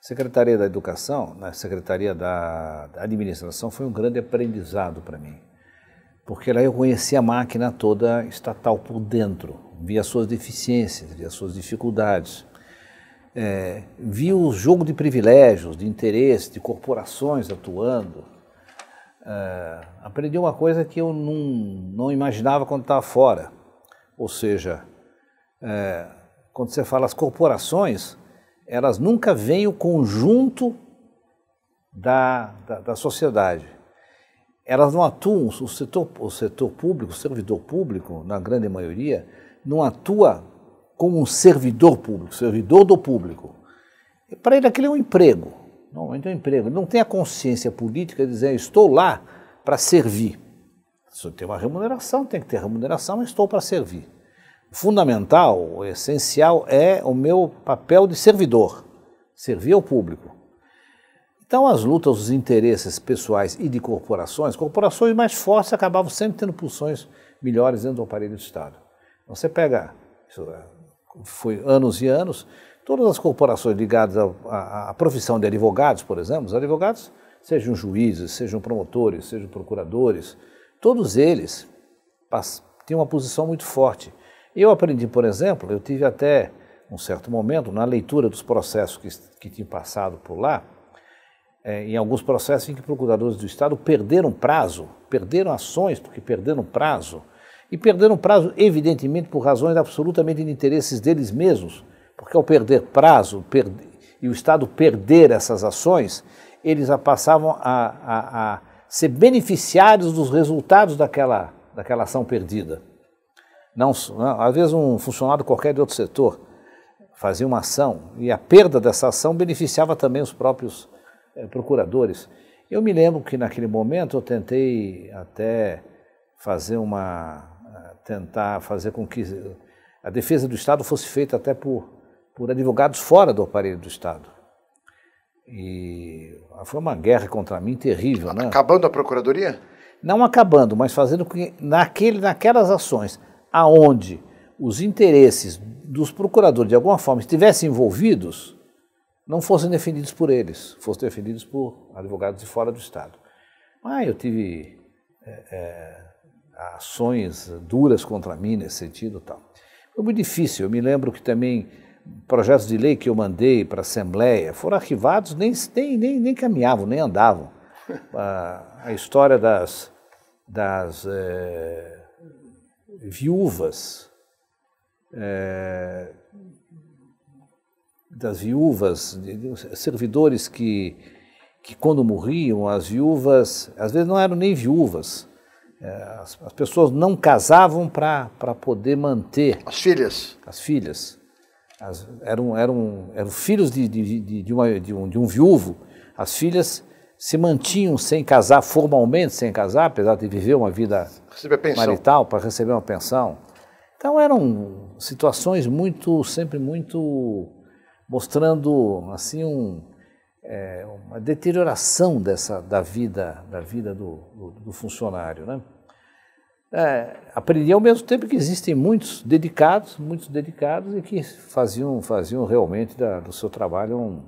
Secretaria da Educação, na Secretaria da, da Administração foi um grande aprendizado para mim. Porque lá eu conheci a máquina toda estatal por dentro, via suas deficiências, via suas dificuldades é, vi o jogo de privilégios, de interesse, de corporações atuando. É, aprendi uma coisa que eu não, não imaginava quando estava fora. Ou seja, é, quando você fala as corporações, elas nunca veem o conjunto da, da, da sociedade. Elas não atuam, o setor, o setor público, o servidor público, na grande maioria, não atua como um servidor público, servidor do público. Para ele aquilo é um emprego, normalmente é um emprego. Ele não tem a consciência política de dizer, estou lá para servir. Se eu tenho uma remuneração, tem que ter remuneração, mas estou para servir. O fundamental, o essencial é o meu papel de servidor, servir ao público. Então, as lutas, os interesses pessoais e de corporações, corporações mais fortes acabavam sempre tendo posições melhores dentro do aparelho do Estado. Então, você pega foi anos e anos, todas as corporações ligadas à, à profissão de advogados, por exemplo, os advogados, sejam juízes, sejam promotores, sejam procuradores, todos eles tinham uma posição muito forte. Eu aprendi, por exemplo, eu tive até um certo momento, na leitura dos processos que, que tinham passado por lá, é, em alguns processos em que procuradores do Estado perderam prazo, perderam ações porque perderam prazo e perderam prazo, evidentemente, por razões absolutamente de interesses deles mesmos, porque ao perder prazo e o Estado perder essas ações, eles passavam a, a, a ser beneficiários dos resultados daquela, daquela ação perdida. Não, não, às vezes um funcionário qualquer de outro setor fazia uma ação e a perda dessa ação beneficiava também os próprios eh, procuradores. Eu me lembro que naquele momento eu tentei até fazer uma tentar fazer com que a defesa do Estado fosse feita até por, por advogados fora do aparelho do Estado. E foi uma guerra contra mim terrível. Né? Acabando a Procuradoria? Não acabando, mas fazendo com que naquele, naquelas ações aonde os interesses dos procuradores de alguma forma estivessem envolvidos, não fossem defendidos por eles, fossem defendidos por advogados de fora do Estado. Ah, eu tive é, é, ações duras contra mim nesse sentido tal. Foi muito difícil. Eu me lembro que também projetos de lei que eu mandei para a Assembleia foram arquivados, nem, nem, nem, nem caminhavam, nem andavam. A, a história das, das é, viúvas, é, das viúvas, servidores que, que quando morriam, as viúvas, às vezes não eram nem viúvas, as, as, pessoas não casavam para poder manter. As filhas. As filhas. As, eram, eram, eram filhos de, de, de, de, uma, de, um, de um viúvo. As filhas se mantinham sem casar, formalmente sem casar, apesar de viver uma vida marital para receber uma pensão. Então eram situações muito, sempre muito mostrando assim um, é, uma deterioração dessa da vida da vida do, do, do funcionário, né? É, aprendi ao mesmo tempo que existem muitos dedicados, muitos dedicados e que faziam, faziam realmente da, do seu trabalho um,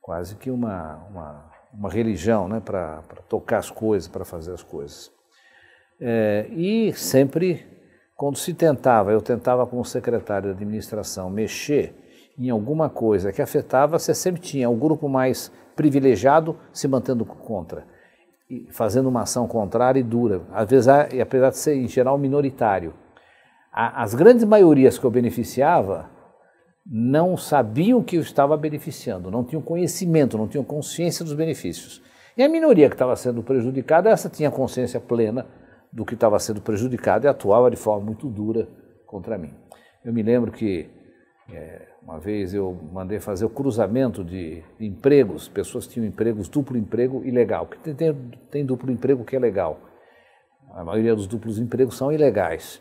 quase que uma, uma, uma religião, né, para tocar as coisas, para fazer as coisas. É, e sempre, quando se tentava, eu tentava como secretário de administração mexer em alguma coisa que afetava, você sempre tinha o grupo mais privilegiado se mantendo contra, fazendo uma ação contrária e dura, e apesar de ser em geral minoritário. As grandes maiorias que eu beneficiava não sabiam que eu estava beneficiando, não tinham conhecimento, não tinham consciência dos benefícios. E a minoria que estava sendo prejudicada, essa tinha consciência plena do que estava sendo prejudicado e atuava de forma muito dura contra mim. Eu me lembro que é, uma vez eu mandei fazer o cruzamento de, empregos, pessoas tinham empregos, duplo emprego ilegal, porque tem, tem, duplo emprego que é legal. A maioria dos duplos empregos são ilegais,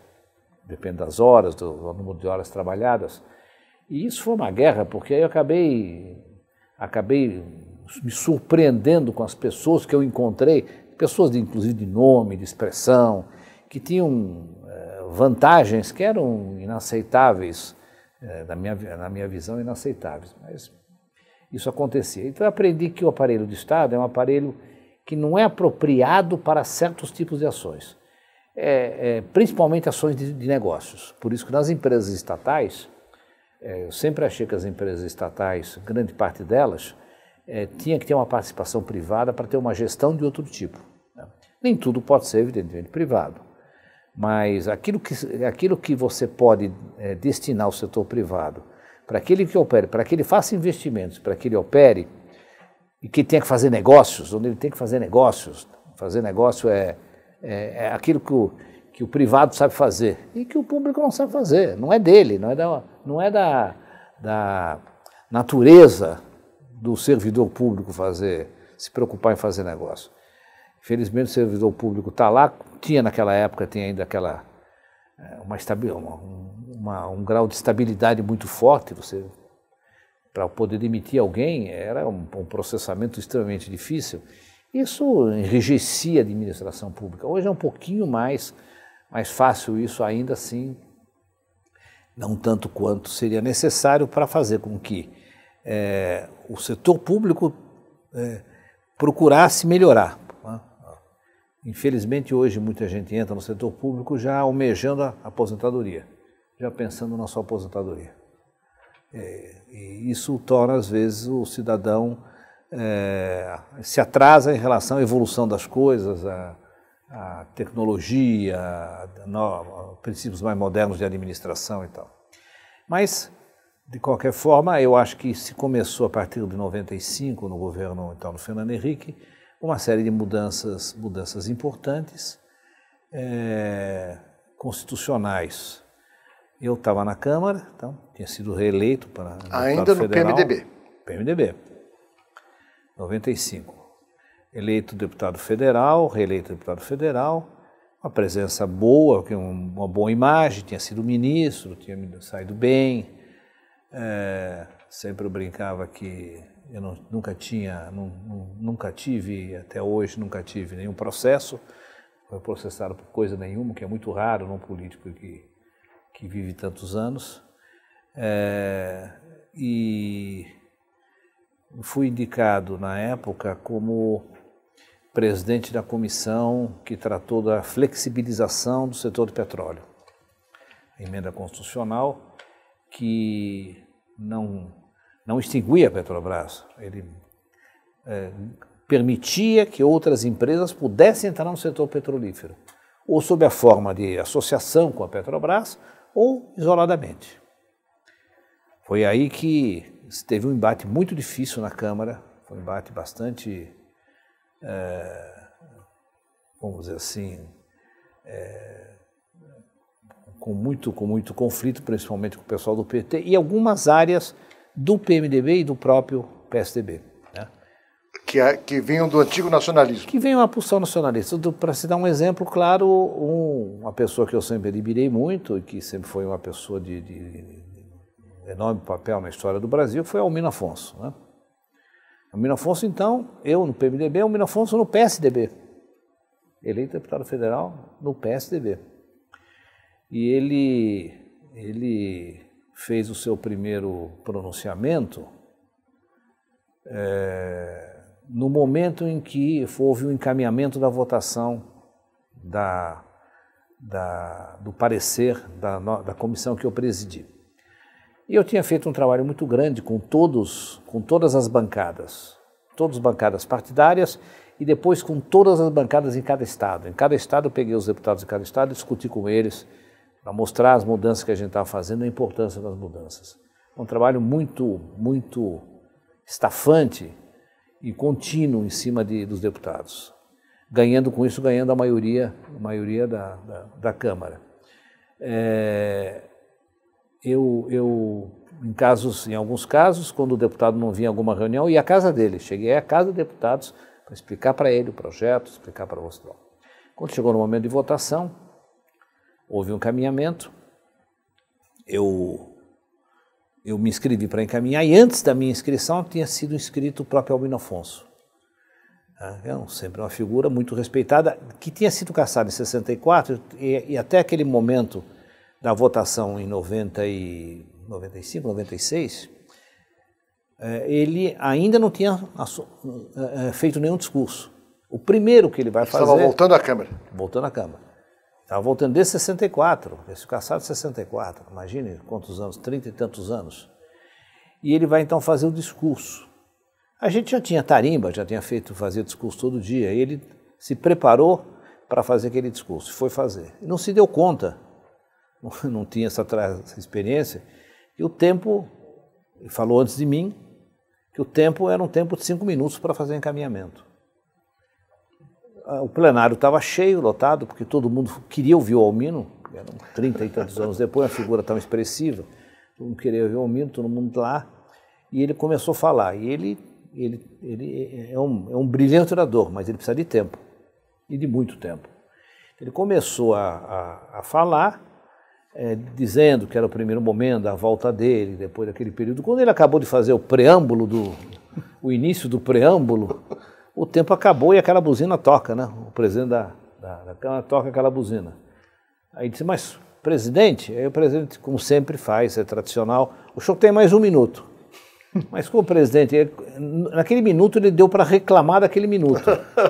depende das horas, do, do número de horas trabalhadas. E isso foi uma guerra, porque aí eu acabei, acabei me surpreendendo com as pessoas que eu encontrei, pessoas de, inclusive de nome, de expressão, que tinham eh, vantagens que eram inaceitáveis, na, minha, na minha visão, inaceitáveis. Mas isso acontecia. Então eu aprendi que o aparelho de Estado é um aparelho que não é apropriado para certos tipos de ações, é, é, principalmente ações de, de negócios. Por isso que nas empresas estatais, é, eu sempre achei que as empresas estatais, grande parte delas, é, tinha que ter uma participação privada para ter uma gestão de outro tipo. Né? Nem tudo pode ser, evidentemente, privado. Mas aquilo que, aquilo que você pode é, destinar ao setor privado, para aquele que opere, para que ele faça investimentos, para que ele opere, e que tenha que fazer negócios, onde ele tem que fazer negócios. Fazer negócio é, é, é aquilo que o, que o privado sabe fazer e que o público não sabe fazer. Não é dele, não é da, não é da, da natureza do servidor público fazer, se preocupar em fazer negócio. Infelizmente o servidor público está lá, tinha naquela época, tem ainda aquela é, uma, uma, uma, um grau de estabilidade muito forte. Você para poder demitir alguém era um, um processamento extremamente difícil. Isso enrijecia a administração pública. Hoje é um pouquinho mais mais fácil isso ainda assim, não tanto quanto seria necessário para fazer com que é, o setor público é, procurasse melhorar. Infelizmente, hoje muita gente entra no setor público já almejando a aposentadoria, já pensando na sua aposentadoria. É, e isso torna, às vezes, o cidadão é, se atrasa em relação à evolução das coisas, a, a tecnologia, a, princípios mais modernos de administração e tal. Mas, de qualquer forma, eu acho que se começou a partir de 95, no governo então do Fernando Henrique, uma série de mudanças, mudanças importantes, é, constitucionais. Eu estava na Câmara, então tinha sido reeleito para ainda no federal, PMDB. PMDB. 95 eleito deputado federal, reeleito deputado federal, uma presença boa, uma boa imagem, tinha sido ministro, tinha saído bem. É, sempre eu brincava que eu não, nunca tinha, não, nunca tive, até hoje nunca tive nenhum processo, foi processado por coisa nenhuma, que é muito raro num político que, que vive tantos anos. É, e fui indicado na época como presidente da comissão que tratou da flexibilização do setor do petróleo. A emenda constitucional que não, não extinguia a Petrobras, ele é, permitia que outras empresas pudessem entrar no setor petrolífero, ou sob a forma de associação com a Petrobras, ou isoladamente. Foi aí que teve um embate muito difícil na Câmara, foi um embate bastante é, vamos dizer assim, é, com, muito, com muito conflito, principalmente com o pessoal do PT, e algumas áreas do PMDB e do próprio PSDB. Né? Que, é, que vinham do antigo nacionalismo. Que vem uma pulsão nacionalista. Para se dar um exemplo claro, um, uma pessoa que eu sempre admirei muito, e que sempre foi uma pessoa de, de, de enorme papel na história do Brasil, foi Almino Afonso. Né? O Mino Afonso, então, eu no PMDB, o Mino Afonso no PSDB. Eleito deputado federal no PSDB. E ele, ele fez o seu primeiro pronunciamento é, no momento em que houve o encaminhamento da votação da, da, do parecer da, da comissão que eu presidi. E eu tinha feito um trabalho muito grande com todos, com todas as bancadas, todas as bancadas partidárias e depois com todas as bancadas em cada estado. Em cada estado eu peguei os deputados de cada estado discuti com eles para mostrar as mudanças que a gente estava fazendo a importância das mudanças. Um trabalho muito, muito estafante e contínuo em cima de, dos deputados, ganhando com isso, ganhando a maioria, a maioria da, da, da Câmara. É, eu, eu, em casos, em alguns casos, quando o deputado não vinha a alguma reunião, ia à casa dele. Cheguei à casa dos deputados para explicar para ele o projeto, explicar para Ostral. Quando chegou no momento de votação, houve um encaminhamento, eu eu me inscrevi para encaminhar e antes da minha inscrição tinha sido inscrito o próprio Albino Afonso. É sempre uma figura muito respeitada, que tinha sido caçado em 64 e, e até aquele momento da votação em 90 e 95, 96, é, ele ainda não tinha é, é, feito nenhum discurso. O primeiro que ele vai fazer... Estava voltando à Câmara. Voltando à Câmara. Estava voltando desde 64, esse caçado de 64, imagine quantos anos, trinta e tantos anos. E ele vai então fazer o discurso. A gente já tinha tarimba, já tinha feito fazer discurso todo dia. E ele se preparou para fazer aquele discurso, foi fazer. E não se deu conta, não tinha essa, essa experiência, que o tempo, ele falou antes de mim, que o tempo era um tempo de cinco minutos para fazer encaminhamento. O plenário estava cheio, lotado, porque todo mundo queria ouvir o Almino, eram 30 e tantos anos depois, uma figura tão expressiva, todo mundo queria ouvir o Almino, todo mundo lá, e ele começou a falar. E ele, ele, ele é, um, é um brilhante orador, mas ele precisa de tempo, e de muito tempo. Ele começou a, a, a falar, é, dizendo que era o primeiro momento da volta dele, depois daquele período. Quando ele acabou de fazer o preâmbulo, do, o início do preâmbulo, o tempo acabou e aquela buzina toca, né? O presidente da, da, da Câmara toca aquela buzina. Aí disse, mas presidente, aí o presidente, como sempre faz, é tradicional, o senhor tem mais um minuto. Mas como presidente, ele, naquele minuto ele deu para reclamar daquele minuto.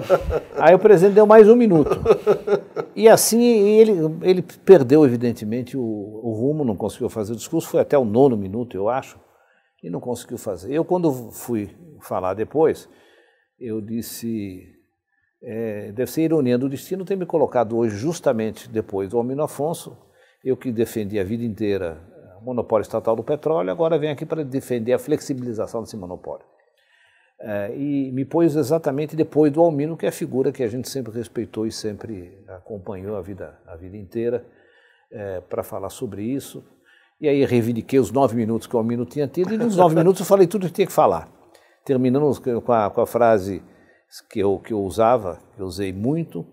Aí o presidente deu mais um minuto. E assim ele, ele perdeu, evidentemente, o, o rumo, não conseguiu fazer o discurso, foi até o nono minuto, eu acho, e não conseguiu fazer. Eu, quando fui falar depois, eu disse, é, deve ser ironia do destino ter me colocado hoje justamente depois do Almino Afonso, eu que defendi a vida inteira o monopólio estatal do petróleo, agora venho aqui para defender a flexibilização desse monopólio. É, e me pôs exatamente depois do Almino, que é a figura que a gente sempre respeitou e sempre acompanhou a vida, a vida inteira, é, para falar sobre isso. E aí reivindiquei os nove minutos que o Almino tinha tido, e nos nove minutos eu falei tudo que tinha que falar terminamos com a, com a frase que eu, que eu usava, que eu usei muito,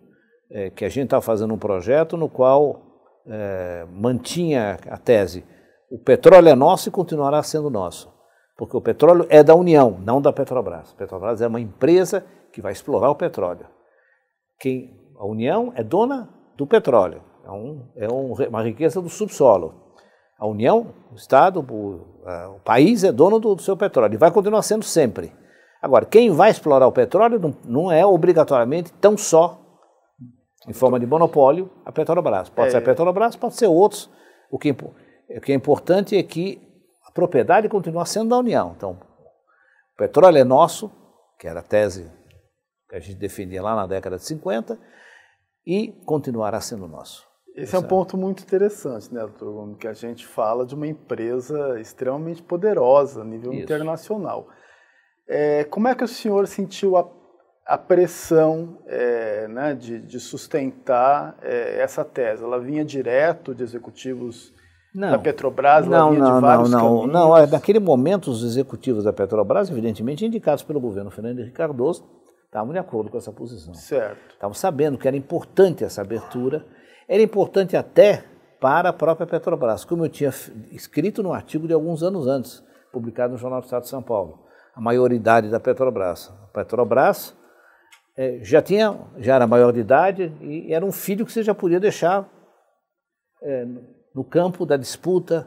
é, que a gente estava fazendo um projeto no qual é, mantinha a tese: o petróleo é nosso e continuará sendo nosso, porque o petróleo é da União, não da Petrobras. A Petrobras é uma empresa que vai explorar o petróleo. Quem, a União é dona do petróleo, é, um, é um, uma riqueza do subsolo. A União, o Estado, o, o país é dono do, do, seu petróleo e vai continuar sendo sempre. Agora, quem vai explorar o petróleo não, não é obrigatoriamente tão só em forma de monopólio a Petrobras. Pode é. ser a Petrobras, pode ser outros. O que, o que é importante é que a propriedade continua sendo da União. Então, o petróleo é nosso, que era a tese que a gente defendia lá na década de 50, e continuará sendo nosso. Esse é um ponto muito interessante, né, doutor Gomes, que a gente fala de uma empresa extremamente poderosa a nível Isso. internacional. É, como é que o senhor sentiu a, a pressão é, né, de, de, sustentar é, essa tese? Ela vinha direto de executivos não, da Petrobras? Não, vinha não, de vários não, não, não. É, naquele momento, os executivos da Petrobras, evidentemente indicados pelo governo Fernando Henrique Cardoso, estavam de acordo com essa posição. Certo. Estavam sabendo que era importante essa abertura era importante até para a própria Petrobras, como eu tinha escrito no artigo de alguns anos antes, publicado no Jornal do Estado de São Paulo, a maioridade da Petrobras. A Petrobras é, já tinha, já era maior de idade e era um filho que você já podia deixar é, no campo da disputa,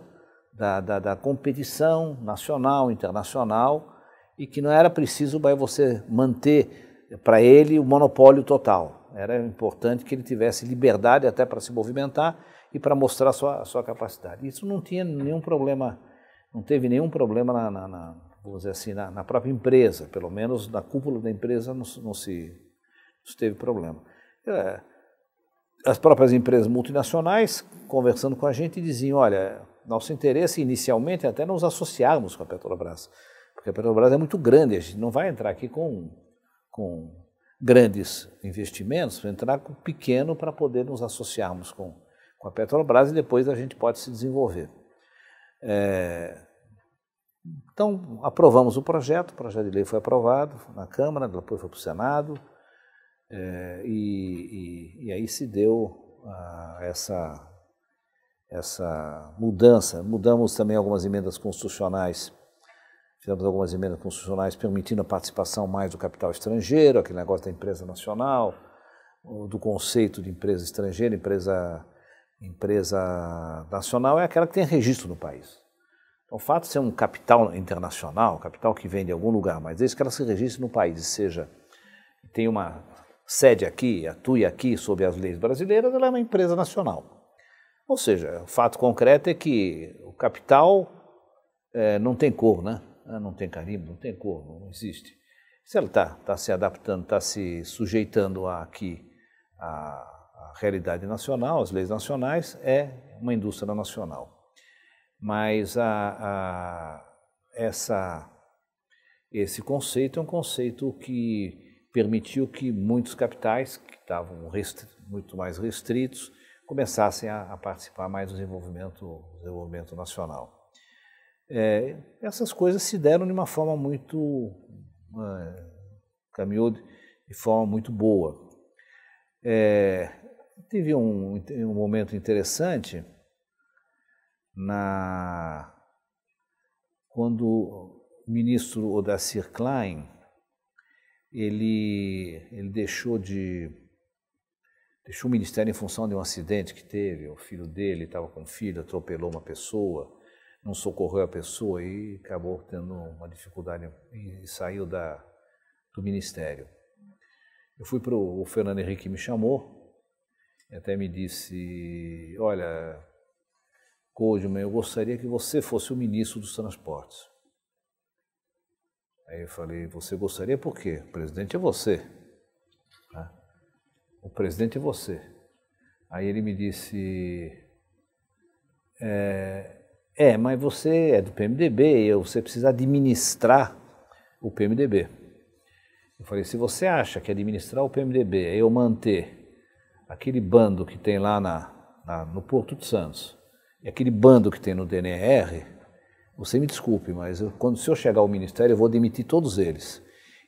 da, da, da competição nacional, internacional, e que não era preciso você manter para ele o monopólio total Era importante que ele tivesse liberdade até para se movimentar e para mostrar sua, sua capacidade. Isso não tinha nenhum problema, não teve nenhum problema na, na, na vamos dizer assim, na, na, própria empresa, pelo menos na cúpula da empresa não, não se, não teve problema. É, as próprias empresas multinacionais, conversando com a gente, diziam, olha, nosso interesse inicialmente é até nos associarmos com a Petrobras, porque a Petrobras é muito grande, a gente não vai entrar aqui com, com grandes investimentos, entrar com pequeno para poder nos associarmos com, com a Petrobras e depois a gente pode se desenvolver. É, então, aprovamos o projeto, o projeto de lei foi aprovado na Câmara, depois foi para o Senado, é, e, e, e, aí se deu ah, essa, essa mudança. Mudamos também algumas emendas constitucionais, fizemos algumas emendas constitucionais permitindo a participação mais do capital estrangeiro, aquele negócio da empresa nacional, do conceito de empresa estrangeira, empresa, empresa nacional é aquela que tem registro no país. Então, o fato de ser um capital internacional, capital que vem de algum lugar, mas desde que ela se registre no país e seja, tem uma sede aqui, atue aqui sob as leis brasileiras, ela é uma empresa nacional. Ou seja, o fato concreto é que o capital é, não tem cor, né? Ah, não tem carimbo, não tem cor, não existe. Se ela está tá se adaptando, está se sujeitando aqui à, realidade nacional, às leis nacionais, é uma indústria nacional. Mas a, a, essa, esse conceito é um conceito que permitiu que muitos capitais, que estavam muito mais restritos, começassem a, a, participar mais do desenvolvimento, desenvolvimento nacional. É, essas coisas se deram de uma forma muito. Uh, caminhou de forma muito boa. É, teve um, um momento interessante na quando o ministro Odacir Klein ele, ele deixou de deixou o ministério em função de um acidente que teve. O filho dele estava com o filho, atropelou uma pessoa, não socorreu a pessoa e acabou tendo uma dificuldade e saiu da, do ministério. Eu fui para o Fernando Henrique me chamou, e até me disse, olha, Coldman, eu gostaria que você fosse o ministro dos transportes. Aí eu falei, você gostaria por quê? O presidente é você. Né? O presidente é você. Aí ele me disse, é, é, mas você é do PMDB, você precisa administrar o PMDB. Eu falei, se você acha que administrar o PMDB é eu manter aquele bando que tem lá na, na, no Porto de Santos, e aquele bando que tem no DNR, você me desculpe, mas eu, quando se eu chegar ao ministério, eu vou demitir todos eles.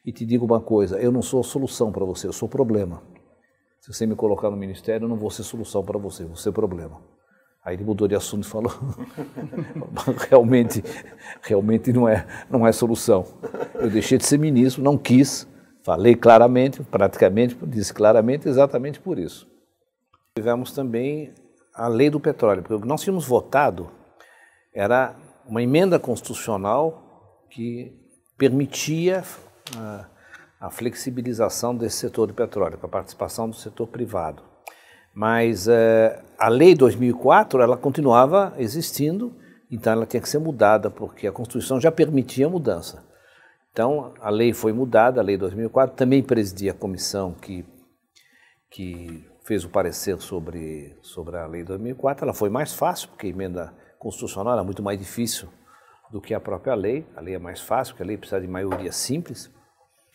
E te digo uma coisa, eu não sou solução para você, eu sou problema. Se você me colocar no ministério, eu não vou ser solução para você, vou ser problema. Aí ele mudou de assunto e falou: realmente, realmente não é, não é solução. Eu deixei de ser ministro, não quis, falei claramente, praticamente, disse claramente, exatamente por isso. Tivemos também a lei do petróleo, porque o que nós tínhamos votado era uma emenda constitucional que permitia a, a flexibilização desse setor de petróleo, com a participação do setor privado. Mas é, a lei 2004 ela continuava existindo, então ela tinha que ser mudada porque a Constituição já permitia a mudança. Então a lei foi mudada, a lei 2004 também presidia a comissão que que fez o parecer sobre sobre a lei 2004. Ela foi mais fácil porque a emenda constitucional era muito mais difícil do que a própria lei. A lei é mais fácil, porque a lei precisa de maioria simples.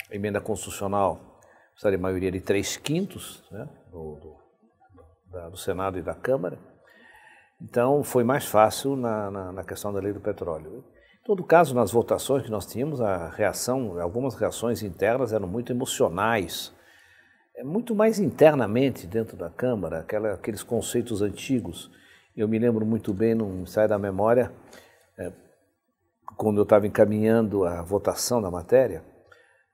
A emenda constitucional precisa de maioria de três quintos né, do, do, do Senado e da Câmara. Então, foi mais fácil na, na, na, questão da lei do petróleo. Em todo caso, nas votações que nós tínhamos, a reação, algumas reações internas eram muito emocionais, é muito mais internamente dentro da Câmara, aquela, aqueles conceitos antigos eu me lembro muito bem, não sai da memória, é, quando eu estava encaminhando a votação da matéria,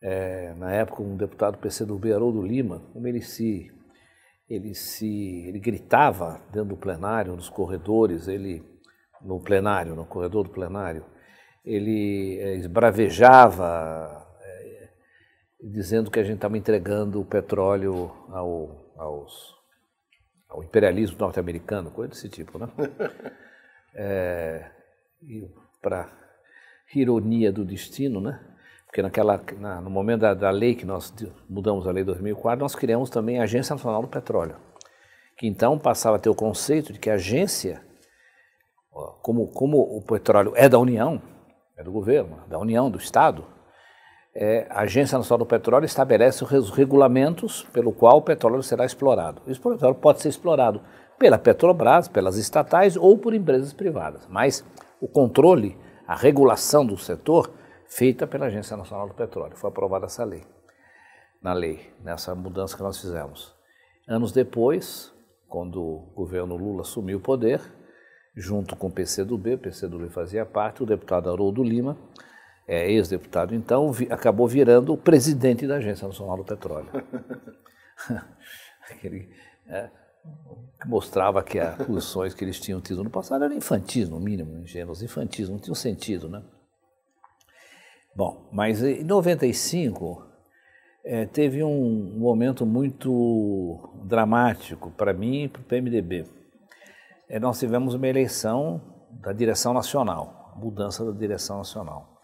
é, na época um deputado do PCdoB, Haroldo Lima, como ele se, ele se, ele gritava dentro do plenário, nos corredores, ele, no plenário, no corredor do plenário, ele é, esbravejava, é, dizendo que a gente estava entregando o petróleo ao, aos, ao imperialismo norte-americano, coisa desse tipo, né? É, e para ironia do destino, né? Porque naquela, na, no momento da, da, lei que nós mudamos a lei de 2004, nós criamos também a Agência Nacional do Petróleo, que então passava a ter o conceito de que a agência, como, como o petróleo é da União, é do governo, da União, do Estado, é, a Agência Nacional do Petróleo estabelece os regulamentos pelo qual o petróleo será explorado. Esse petróleo pode ser explorado pela Petrobras, pelas estatais ou por empresas privadas, mas o controle, a regulação do setor feita pela Agência Nacional do Petróleo. Foi aprovada essa lei, na lei, nessa mudança que nós fizemos. Anos depois, quando o governo Lula assumiu o poder, junto com o PCdoB, o PCdoB fazia parte, o deputado Haroldo Lima, é, ex-deputado então, vi, acabou virando o presidente da Agência Nacional do Petróleo. Aquele, é, que mostrava que as posições que eles tinham tido no passado eram infantis, no mínimo, ingênuos, infantis, não tinham sentido, né? Bom, mas em 95 é, teve um momento muito dramático para mim e para o PMDB. É, nós tivemos uma eleição da direção nacional, mudança da direção nacional.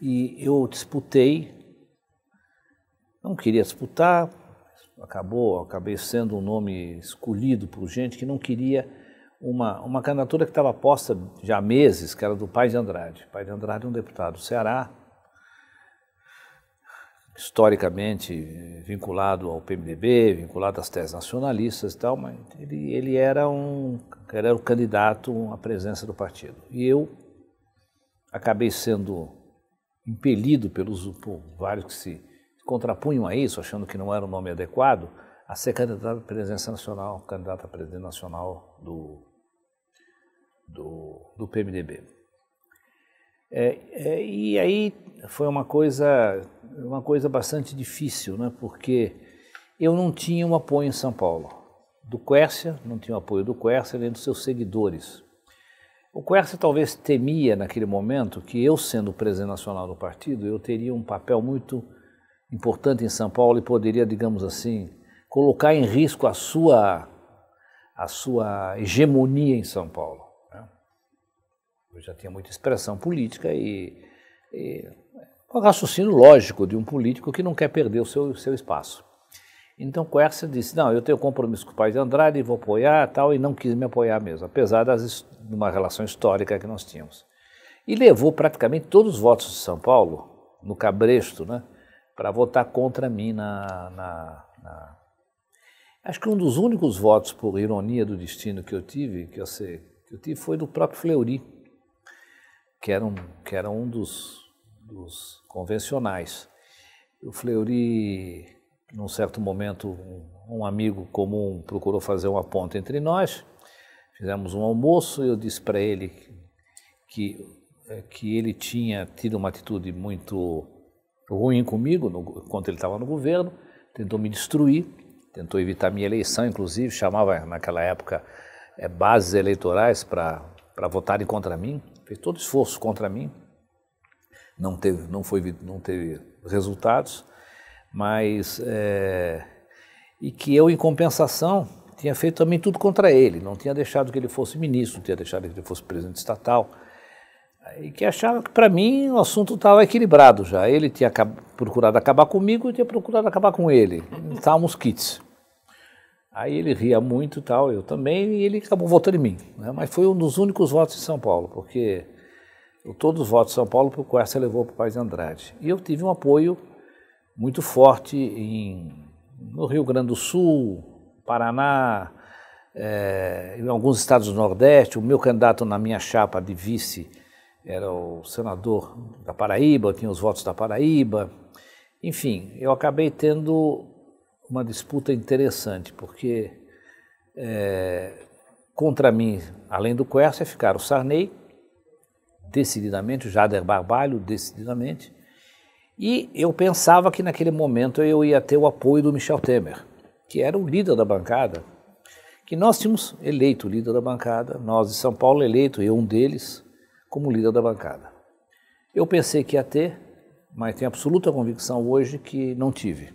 E eu disputei, não queria disputar, acabou, acabei sendo um nome escolhido por gente que não queria uma, uma candidatura que estava posta já há meses, que era do Pai de Andrade. Pai de Andrade é um deputado do Ceará, historicamente vinculado ao PMDB, vinculado às teses nacionalistas e tal, mas ele, ele era um era o candidato à presença do partido. E eu acabei sendo impelido pelos por vários que se contrapunham a isso, achando que não era o nome adequado, a ser candidato à presidência nacional, candidato a presidente nacional do do, do PMDB. É, é, e aí foi uma coisa, uma coisa bastante difícil, né, porque eu não tinha um apoio em São Paulo. Do Quércia, não tinha o apoio do Quércia nem dos seus seguidores. O Quércia talvez temia naquele momento que eu, sendo o presidente nacional do partido, eu teria um papel muito importante em São Paulo e poderia, digamos assim, colocar em risco a sua, a sua hegemonia em São Paulo. Eu já tinha muita expressão política e, e um raciocínio lógico de um político que não quer perder o seu, seu espaço. Então Quercia disse, não, eu tenho compromisso com o pai de Andrade, vou apoiar tal, e não quis me apoiar mesmo, apesar das, de uma relação histórica que nós tínhamos. E levou praticamente todos os votos de São Paulo, no cabresto, né, para votar contra mim na, na, na, Acho que um dos únicos votos, por ironia do destino, que eu tive, que eu, sei, que eu tive foi do próprio Fleury, que era um, que era um dos, dos convencionais. O Fleury, num certo momento, um, amigo comum procurou fazer uma ponte entre nós, fizemos um almoço e eu disse para ele que, eh, que ele tinha tido uma atitude muito ruim comigo no, enquanto ele estava no governo, tentou me destruir, tentou evitar minha eleição, inclusive chamava naquela época é, bases eleitorais para votarem contra mim fez todo esforço contra mim, não teve, não foi, não teve resultados, mas é, e que eu em compensação tinha feito também tudo contra ele, não tinha deixado que ele fosse ministro, não tinha deixado que ele fosse presidente estatal, e que achava que para mim o assunto estava equilibrado já. Ele tinha procurado acabar comigo, eu tinha procurado acabar com ele. Estávamos kits. Aí ele ria muito e tal, eu também, e ele acabou votando em mim. Né? Mas foi um dos únicos votos de São Paulo, porque todos os votos de São Paulo o Quercia levou para o País de Andrade. E eu tive um apoio muito forte em, no Rio Grande do Sul, Paraná, é, em alguns estados do Nordeste. O meu candidato na minha chapa de vice era o senador da Paraíba, tinha os votos da Paraíba. Enfim, eu acabei tendo uma disputa interessante, porque é, contra mim, além do Quercia, ficaram o Sarney, decididamente, o Jader Barbalho, decididamente, e eu pensava que naquele momento eu ia ter o apoio do Michel Temer, que era o líder da bancada, que nós tínhamos eleito o líder da bancada, nós de São Paulo eleito, eu um deles, como líder da bancada. Eu pensei que ia ter, mas tenho absoluta convicção hoje que não tive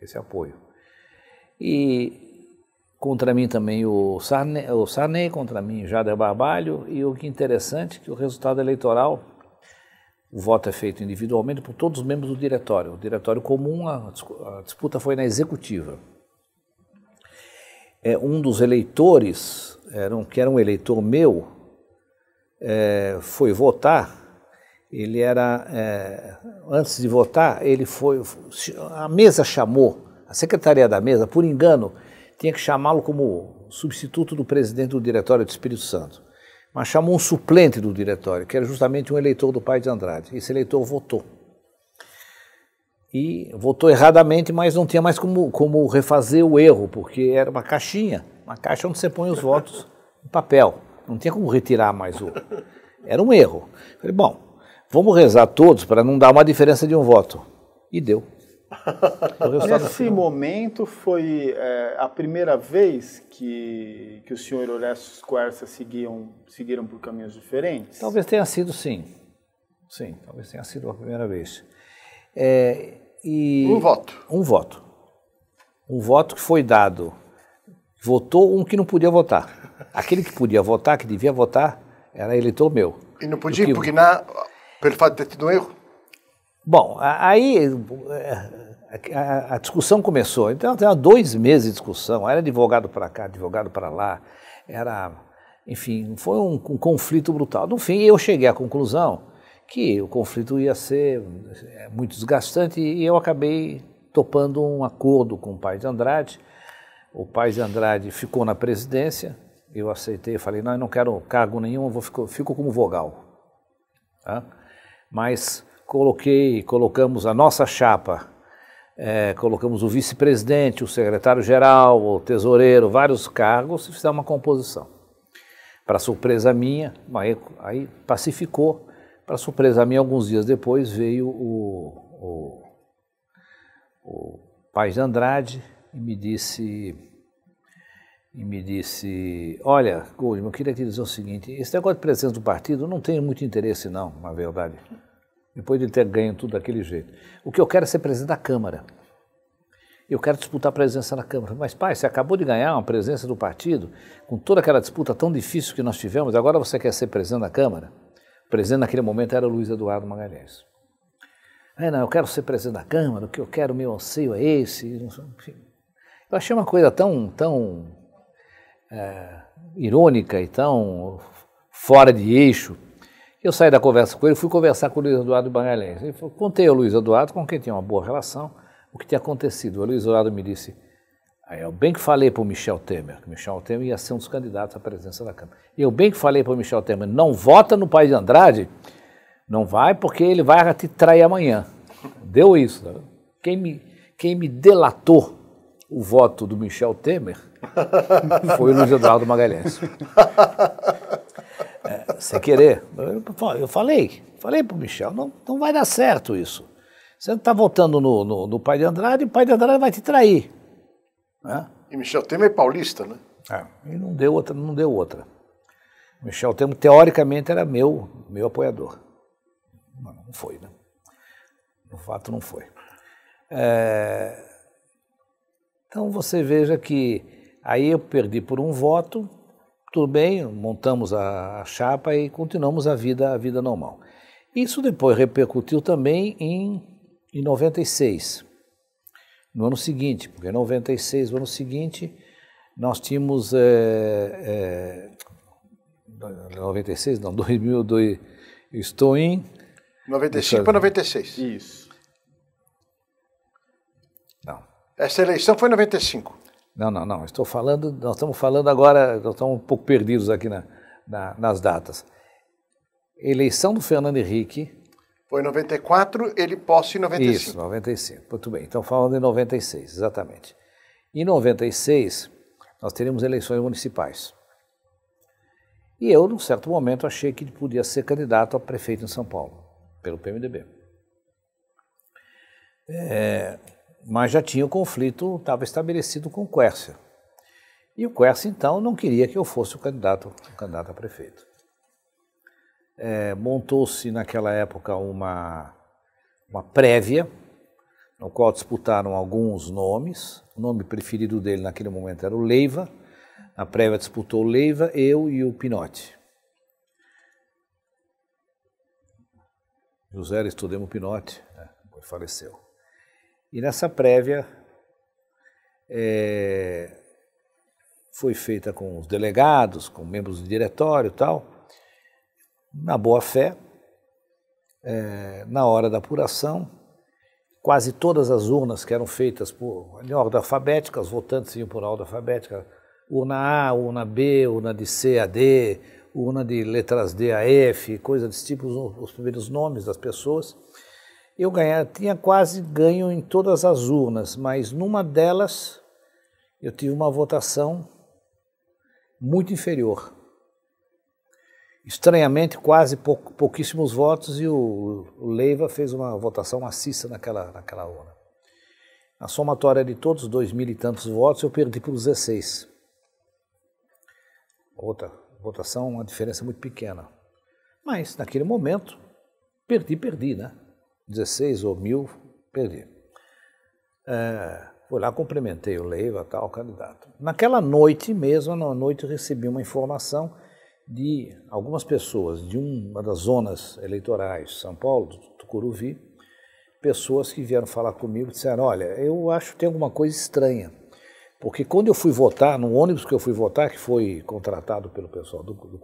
esse apoio. E contra mim também o Sarney, o Sarney contra mim Jader Barbalho, e o que é interessante que o resultado eleitoral, o voto é feito individualmente por todos os membros do diretório. O diretório comum, a, a disputa foi na executiva. É, um dos eleitores, era um, que era um eleitor meu, é, foi votar ele era, é, antes de votar, ele foi, a mesa chamou, a secretaria da mesa, por engano, tinha que chamá-lo como substituto do presidente do diretório do Espírito Santo. Mas chamou um suplente do diretório, que era justamente um eleitor do pai de Andrade. Esse eleitor votou. E votou erradamente, mas não tinha mais como, como refazer o erro, porque era uma caixinha, uma caixa onde você põe os votos em papel. Não tinha como retirar mais o. Era um erro. Falei, bom, Vamos rezar todos para não dar uma diferença de um voto. E deu. Nesse momento foi é, a primeira vez que, que o senhor e Orestes Quercia seguiam, seguiram por caminhos diferentes? Talvez tenha sido sim. Sim, talvez tenha sido a primeira vez. É, e um voto. Um voto. Um voto que foi dado. Votou um que não podia votar. Aquele que podia votar, que devia votar, era eleitor meu. E não podia impugnar pelo fato de ter tido um erro? Bom, aí é, a, a discussão começou. Então, tinha dois meses de discussão. Era advogado para cá, advogado para lá. Era, enfim, foi um, um, conflito brutal. No fim, eu cheguei à conclusão que o conflito ia ser é, muito desgastante e eu acabei topando um acordo com o pai de Andrade. O pai de Andrade ficou na presidência, eu aceitei, falei, não, eu não quero cargo nenhum, eu vou, fico, fico como vogal. Tá? mas coloquei, colocamos a nossa chapa, é, colocamos o vice-presidente, o secretário-geral, o tesoureiro, vários cargos e fizemos uma composição. Para surpresa minha, aí, aí pacificou. Para surpresa minha, alguns dias depois veio o, o, o pai de Andrade e me disse e me disse, olha, Goldman, eu queria te dizer o seguinte, esse negócio de presença do partido não tenho muito interesse não, na verdade, depois de ter ganho tudo daquele jeito. O que eu quero é ser presidente da Câmara. Eu quero disputar a presença na Câmara. Mas, pai, você acabou de ganhar uma presença do partido, com toda aquela disputa tão difícil que nós tivemos, agora você quer ser presidente da Câmara? O presidente naquele momento era Luiz Eduardo Magalhães. Aí, não, eu quero ser presidente da Câmara, o que eu quero, meu anseio é esse. Eu achei uma coisa tão, tão é, irônica e tão fora de eixo. Eu saí da conversa com ele, fui conversar com o Luiz Eduardo Magalhães. Eu contei ao Luiz Eduardo, com quem tinha uma boa relação, o que tinha acontecido. O Luiz Eduardo me disse, aí eu bem que falei para o Michel Temer, que Michel Temer ia ser um dos candidatos à presidência da Câmara. E eu bem que falei para o Michel Temer, não vota no pai de Andrade, não vai porque ele vai te trair amanhã. Deu isso. Quem, me, quem me delatou o voto do Michel Temer foi o Luiz Eduardo Magalhães. É, sem querer. Eu falei, falei para o Michel, não, não vai dar certo isso. Você está votando no, no, no, pai de Andrade e o pai de Andrade vai te trair. Né? E Michel Temer é paulista, né? É, e não deu outra, não deu outra. Michel Temer, teoricamente, era meu, meu apoiador. Não, não foi, né? No fato, não foi. É, então você veja que aí eu perdi por um voto, tudo bem, montamos a, chapa e continuamos a vida, a vida normal. Isso depois repercutiu também em, em 96, no ano seguinte, porque em 96, no ano seguinte, nós tínhamos. É, é, 96, não, 2002, estou em. 95 para 96. Isso. Essa eleição foi em 95. Não, não, não. Estou falando, nós estamos falando agora, nós estamos um pouco perdidos aqui na, na, nas datas. Eleição do Fernando Henrique. Foi em 94, ele posse em 95. Isso, 95. Muito bem. Então falando em 96, exatamente. Em 96, nós teríamos eleições municipais. E eu, num certo momento, achei que ele podia ser candidato a prefeito em São Paulo, pelo PMDB. É, mas já tinha o conflito, estava estabelecido com o Quércia. E o Quércia, então, não queria que eu fosse o candidato, o candidato a prefeito. É, Montou-se naquela época uma, uma prévia, no qual disputaram alguns nomes. O nome preferido dele naquele momento era o Leiva. Na prévia disputou o Leiva, eu e o Pinotti. José Estudemo Pinotti, né, faleceu. E nessa prévia é, foi feita com os delegados, com membros do diretório e tal, na boa fé, é, na hora da apuração, quase todas as urnas que eram feitas por, em ordem alfabética, os votantes iam por ordem alfabética, urna A, urna B, urna de C a D, urna de letras D a F, coisa desse tipo, os, os primeiros nomes das pessoas. Eu tinha quase ganho em todas as urnas, mas numa delas eu tive uma votação muito inferior. Estranhamente, quase pou, pouquíssimos votos e o, o, Leiva fez uma votação maciça naquela, naquela urna. Na somatória de todos os dois mil e tantos votos, eu perdi por 16. Outra votação, uma diferença muito pequena. Mas, naquele momento, perdi, perdi, né? 16 ou mil, perdi. É, fui lá, cumprimentei o Leiva, tal, candidato. Naquela noite mesmo, na noite, recebi uma informação de algumas pessoas de uma das zonas eleitorais, São Paulo, Tucuruvi, pessoas que vieram falar comigo e disseram, olha, eu acho que tem alguma coisa estranha, porque quando eu fui votar, no ônibus que eu fui votar, que foi contratado pelo pessoal do, do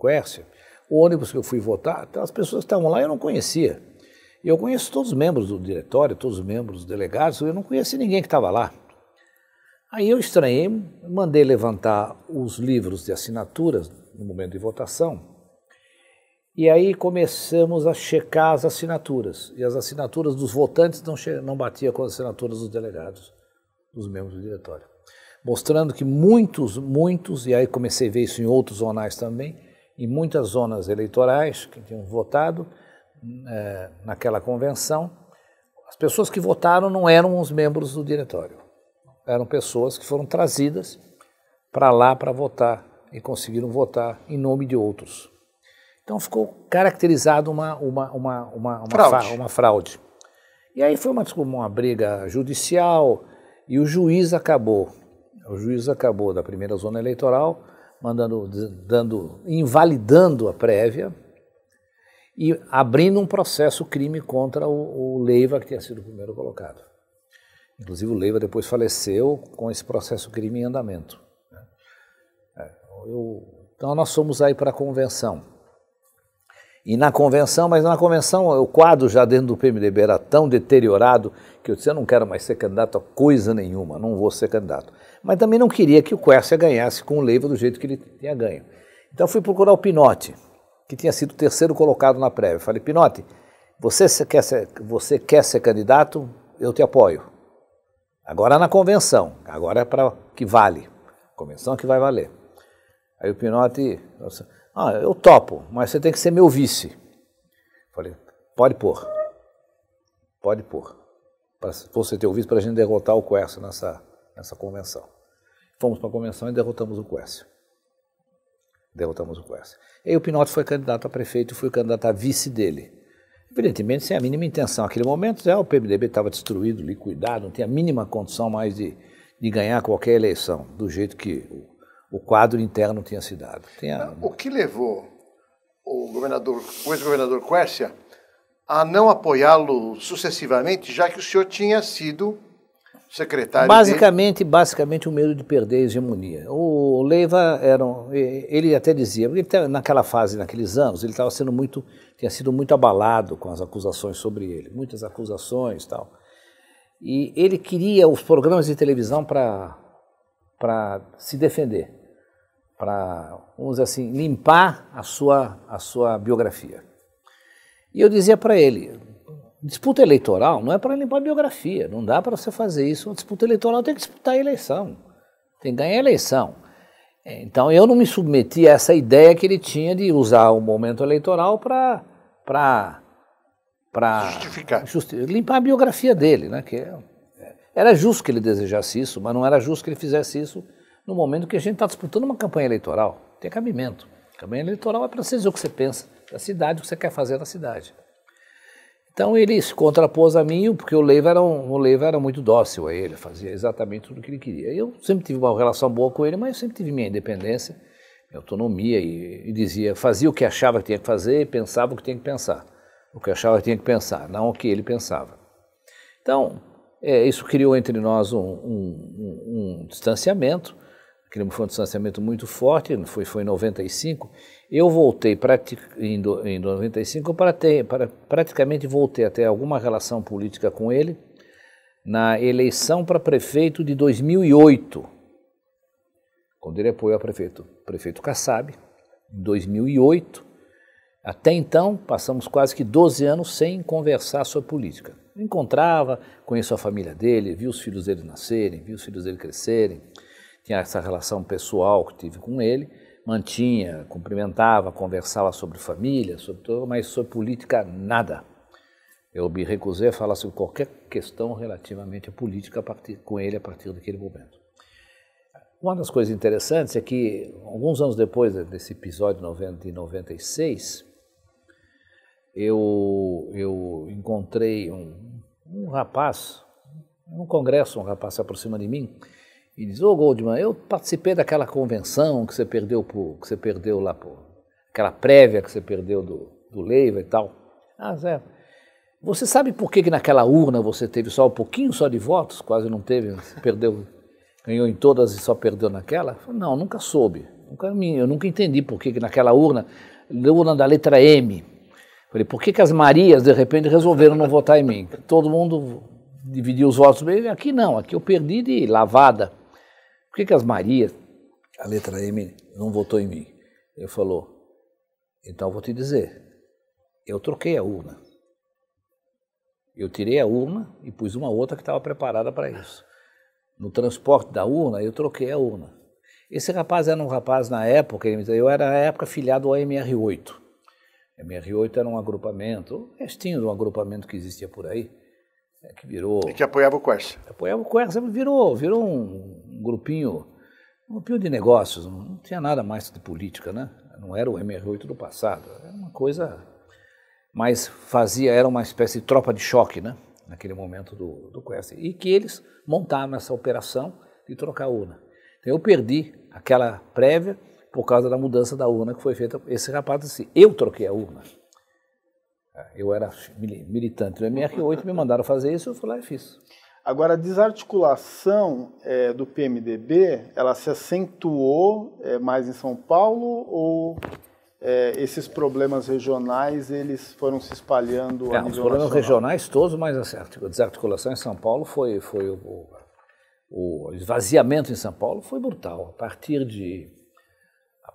o ônibus que eu fui votar, as pessoas que estavam lá eu não conhecia. E eu conheço todos os membros do diretório, todos os membros dos delegados, eu não conheci ninguém que estava lá. Aí eu estranhei, mandei levantar os livros de assinaturas no momento de votação. E aí começamos a checar as assinaturas. E as assinaturas dos votantes não, não batiam com as assinaturas dos delegados, dos membros do diretório. Mostrando que muitos, muitos, e aí comecei a ver isso em outros jornais também, em muitas zonas eleitorais que tinham votado é, naquela convenção, as pessoas que votaram não eram os membros do diretório. Eram pessoas que foram trazidas para lá para votar e conseguiram votar em nome de outros. Então ficou caracterizado uma, uma, uma, uma, uma, fraude. uma fraude. E aí foi uma, uma briga judicial e o juiz acabou, o juiz acabou da primeira zona eleitoral, mandando, dando, invalidando a prévia e abrindo um processo crime contra o, o Leiva, que tinha sido o primeiro colocado. Inclusive o Leiva depois faleceu com esse processo crime em andamento. Eu, então nós fomos aí para a convenção. E na convenção, mas na convenção o quadro já dentro do PMDB era tão deteriorado que eu disse, eu não quero mais ser candidato a coisa nenhuma, não vou ser candidato. Mas também não queria que o Quercia ganhasse com o Leiva do jeito que ele tinha ganho. Então fui procurar o Pinote, que tinha sido o terceiro colocado na prévia. Falei, Pinote, você quer ser, você quer ser candidato? Eu te apoio. Agora na convenção, agora é para que vale. Convenção é que vai valer. Aí o Pinotti, ah, eu topo, mas você tem que ser meu vice. Falei, pode pôr. Pode pôr. Para você ter o vice para a gente derrotar o Quércio nessa, nessa convenção. Fomos para a convenção e derrotamos o Quércio. Derrotamos o Quércio. E aí o Pinotti foi candidato a prefeito fui candidato a vice dele. Evidentemente, sem a mínima intenção. Naquele momento, já o PMDB estava destruído, liquidado, não tinha a mínima condição mais de, de ganhar qualquer eleição, do jeito que o quadro interno tinha se dado. Tinha... O que levou o governador, o ex-governador Quércia a não apoiá-lo sucessivamente, já que o senhor tinha sido secretário basicamente dele? basicamente o medo de perder a hegemonia o Leiva era ele até dizia ele, naquela fase naqueles anos ele estava sendo muito tinha sido muito abalado com as acusações sobre ele muitas acusações tal e ele queria os programas de televisão para para se defender para, vamos dizer assim, limpar a sua, a sua biografia. E eu dizia para ele, disputa eleitoral não é para limpar a biografia, não dá para você fazer isso. Uma disputa eleitoral tem que disputar a eleição, tem que ganhar a eleição. Então eu não me submeti a essa ideia que ele tinha de usar o momento eleitoral para para justificar, justi limpar a biografia dele, né? Que é, era justo que ele desejasse isso, mas não era justo que ele fizesse isso no momento que a gente está disputando uma campanha eleitoral. Tem cabimento. campanha eleitoral é para você dizer o que você pensa da cidade, o que você quer fazer na cidade. Então ele se contrapôs a mim, porque o Leiva era, um, o Leiva era muito dócil a ele, fazia exatamente tudo o que ele queria. Eu sempre tive uma relação boa com ele, mas sempre tive minha independência, minha autonomia e, e dizia, fazia o que achava que tinha que fazer e pensava o que tinha que pensar. O que achava que tinha que pensar, não o que ele pensava. Então, é, isso criou entre nós um, um, um, distanciamento, aquele foi um distanciamento muito forte, foi, foi em 95. Eu voltei em, em 95 para ter, para, praticamente voltei a ter alguma relação política com ele na eleição para prefeito de 2008, quando ele apoiou a prefeito, prefeito Kassab, em 2008. Até então, passamos quase que 12 anos sem conversar sobre política encontrava, conheço a família dele, vi os filhos dele nascerem, vi os filhos dele crescerem, tinha essa relação pessoal que tive com ele, mantinha, cumprimentava, conversava sobre família, sobre tudo, mas sobre política nada. Eu me recusei a falar sobre qualquer questão relativamente à política partir, com ele a partir daquele momento. Uma das coisas interessantes é que, alguns anos depois desse episódio 90 e 96, eu, eu encontrei um, um rapaz, num congresso, um rapaz se aproxima de mim e diz, ô oh, Goldman, eu participei daquela convenção que você perdeu, que você perdeu lá, por, aquela prévia que você perdeu do, do Leiva e tal. Ah, Zé, você sabe por que, que naquela urna você teve só um pouquinho só de votos, quase não teve, perdeu, ganhou em todas e só perdeu naquela? Não, nunca soube. Nunca, eu nunca entendi por que, que naquela urna, urna da letra M, Falei, por que, que as Marias, de repente, resolveram não votar em mim? Todo mundo dividiu os votos. Aqui não, aqui eu perdi de lavada. Por que, que as Marias, a letra M, não votou em mim? Ele falou, então vou te dizer, eu troquei a urna. Eu tirei a urna e pus uma outra que estava preparada para isso. No transporte da urna, eu troquei a urna. Esse rapaz era um rapaz na época, eu era na época filiado ao MR8. MR8 era um agrupamento, o restinho de um agrupamento que existia por aí, né, que virou... E que apoiava o Quercia. Apoiava o Quercia, virou, virou um, um grupinho, um grupinho de negócios, não tinha nada mais de política, né? Não era o MR8 do passado, era uma coisa... Mas fazia, era uma espécie de tropa de choque, né? Naquele momento do, do Quercia. E que eles montaram essa operação de trocar a urna. Então eu perdi aquela prévia por causa da mudança da urna que foi feita. Esse rapaz disse, eu troquei a urna. Eu era militante do MR8, me mandaram fazer isso, eu fui lá e fiz. Agora, a desarticulação é, do PMDB, ela se acentuou é, mais em São Paulo ou é, esses problemas regionais eles foram se espalhando é, a nível Os problemas nacional? regionais todos, mas a desarticulação em São Paulo foi, foi o, o, esvaziamento em São Paulo foi brutal. A partir de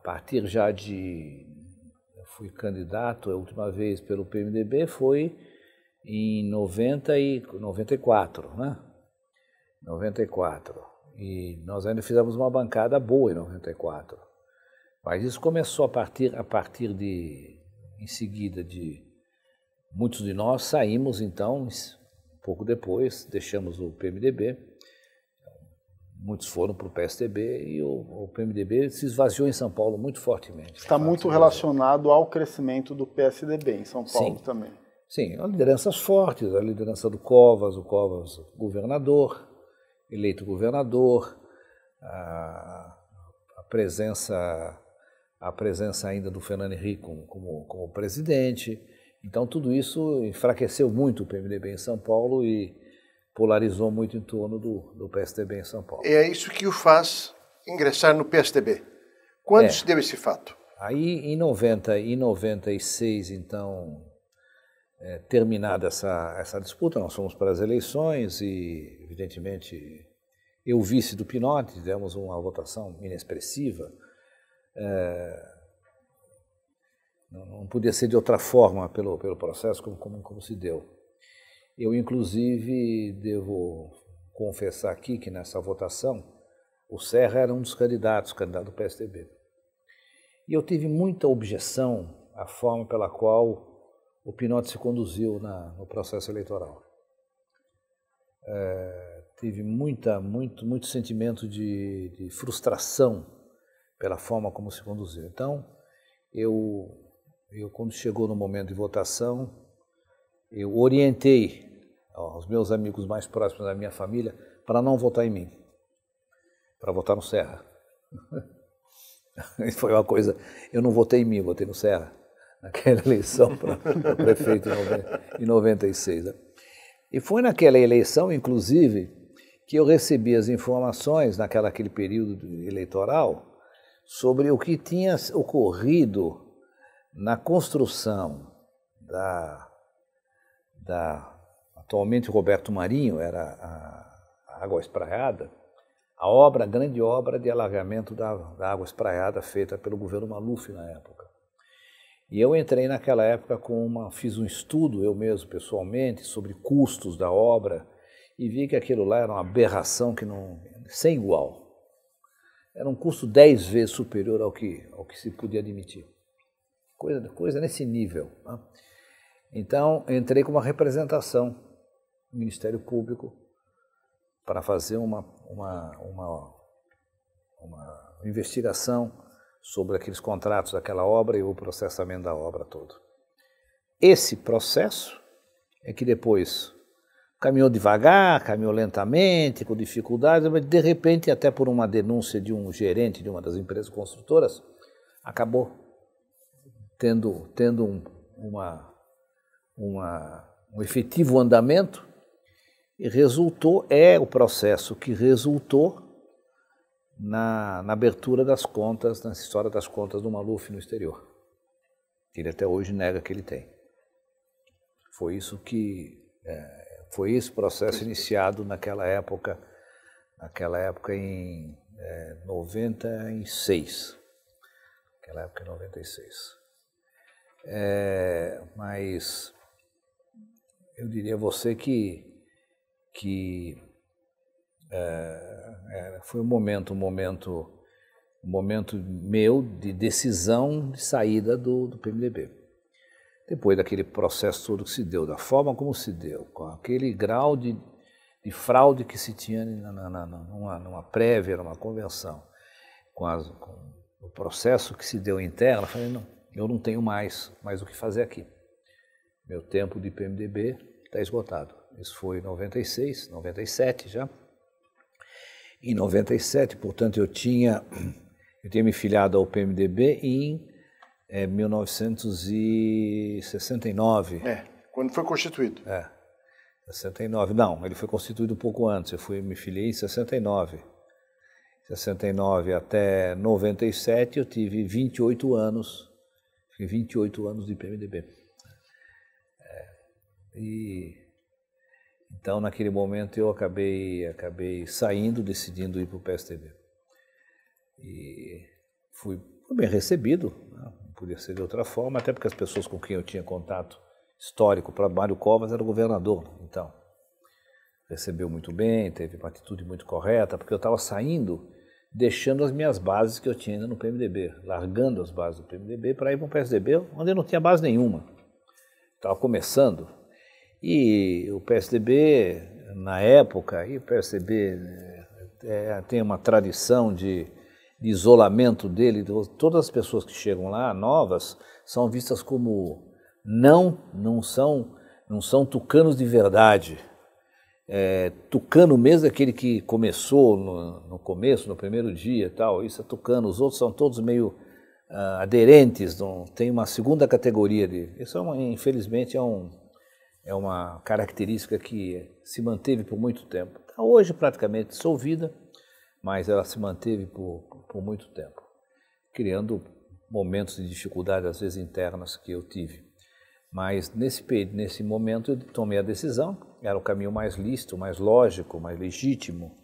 partir já de. Fui candidato a última vez pelo PMDB foi em 90 e 94, né? 94. E nós ainda fizemos uma bancada boa em 94. Mas isso começou a partir, a partir de, em seguida de, muitos de nós saímos então, pouco depois, deixamos o PMDB muitos foram para o PSDB e o, o, PMDB se esvaziou em São Paulo muito fortemente. Está muito relacionado ao crescimento do PSDB em São Paulo Sim. também. Sim, lideranças fortes, a liderança do Covas, o Covas governador, eleito governador, a, a presença a presença ainda do Fernando Henrique como, como, como presidente. Então tudo isso enfraqueceu muito o PMDB em São Paulo e polarizou muito em torno do, do PSDB em São Paulo. É isso que o faz ingressar no PSDB. Quando é. se deu esse fato? Aí, em 90 e 96, então, é, terminada essa, essa disputa, nós fomos para as eleições e, evidentemente, eu vice do Pinotti, tivemos uma votação inexpressiva. É, não, não podia ser de outra forma pelo, pelo processo como, como, como se deu. Eu, inclusive, devo confessar aqui que nessa votação, o Serra era um dos candidatos, candidato do PSDB. E eu tive muita objeção à forma pela qual o Pinotti se conduziu na, no processo eleitoral. É, tive muita, muito, muito sentimento de, de frustração pela forma como se conduziu. Então, eu, eu quando chegou no momento de votação, eu orientei os meus amigos mais próximos da minha família para não votar em mim, para votar no Serra. Foi uma coisa. Eu não votei em mim, votei no Serra, naquela eleição para prefeito em 96. Né? E foi naquela eleição, inclusive, que eu recebi as informações, naquela aquele período eleitoral, sobre o que tinha ocorrido na construção da, da atualmente Roberto Marinho, era a, Água Espraiada, a obra, a grande obra de alagamento da, da água espraiada feita pelo governo Maluf na época. E eu entrei naquela época com uma, fiz um estudo eu mesmo pessoalmente sobre custos da obra e vi que aquilo lá era uma aberração que não sem igual. Era um custo dez vezes superior ao que ao que se podia admitir. Coisa coisa nesse nível. Né? Então entrei com uma representação no Ministério Público para fazer uma uma, uma, uma investigação sobre aqueles contratos daquela obra e o processamento da obra todo. Esse processo é que depois caminhou devagar, caminhou lentamente, com dificuldades, mas de repente, até por uma denúncia de um gerente de uma das empresas construtoras, acabou tendo, tendo um, uma, uma, um efetivo andamento e resultou, é o processo que resultou na, na, abertura das contas, na história das contas do Maluf no exterior. Ele até hoje nega que ele tem. Foi isso que é, foi esse processo iniciado naquela época, naquela época em é, 96. Naquela época em 96. É, mas eu diria a você que que é, foi um momento, um momento, um momento meu de decisão de saída do, do PMDB. Depois daquele processo todo que se deu, da forma como se deu, com aquele grau de, de fraude que se tinha na, na, na, numa, numa prévia, numa convenção, com, as, com, o processo que se deu interno, eu falei, não, eu não tenho mais, mais o que fazer aqui. Meu tempo de PMDB está esgotado. Isso foi em 96, 97 já. Em 97, portanto, eu tinha, eu tinha me filiado ao PMDB em é, 1969. É, quando foi constituído. É, 69. Não, ele foi constituído um pouco antes. Eu fui me filiei em 69. 69 até 97 eu tive 28 anos, fiquei 28 anos de PMDB. E então, naquele momento, eu acabei, acabei saindo, decidindo ir para o PSTB. E fui, bem recebido, né? não podia ser de outra forma, até porque as pessoas com quem eu tinha contato histórico, para Mário Covas era governador, então recebeu muito bem, teve uma atitude muito correta, porque eu estava saindo, deixando as minhas bases que eu tinha ainda no PMDB, largando as bases do PMDB para ir para o PSDB, onde eu não tinha base nenhuma. Estava começando, e o PSDB, na época, e o PSDB é, tem uma tradição de, de isolamento dele, todas as pessoas que chegam lá, novas, são vistas como não, não são, não são tucanos de verdade. É, tucano mesmo é aquele que começou no, no, começo, no primeiro dia tal, isso é tucano, os outros são todos meio uh, aderentes, não, tem uma segunda categoria de. Isso é uma, infelizmente é um, é uma característica que se manteve por muito tempo. Está hoje praticamente dissolvida, mas ela se manteve por, por muito tempo, criando momentos de dificuldade, às vezes internas, que eu tive. Mas nesse, nesse momento eu tomei a decisão, era o caminho mais lícito, mais lógico, mais legítimo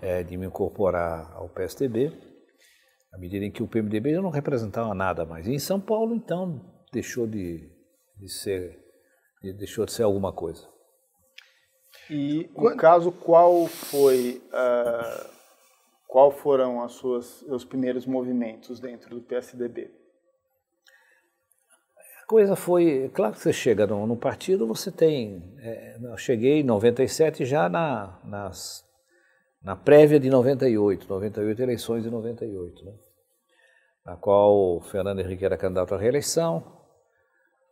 é, de me incorporar ao PSDB, à medida em que o PMDB não representava nada mais. E em São Paulo, então, deixou de, de ser e deixou de ser alguma coisa. E no caso, qual foi, uh, qual foram as suas, os primeiros movimentos dentro do PSDB? A coisa foi, claro que você chega no, no partido, você tem, é, eu cheguei em 97 já na, nas, na prévia de 98, 98 eleições de 98, né? na qual o Fernando Henrique era candidato à reeleição,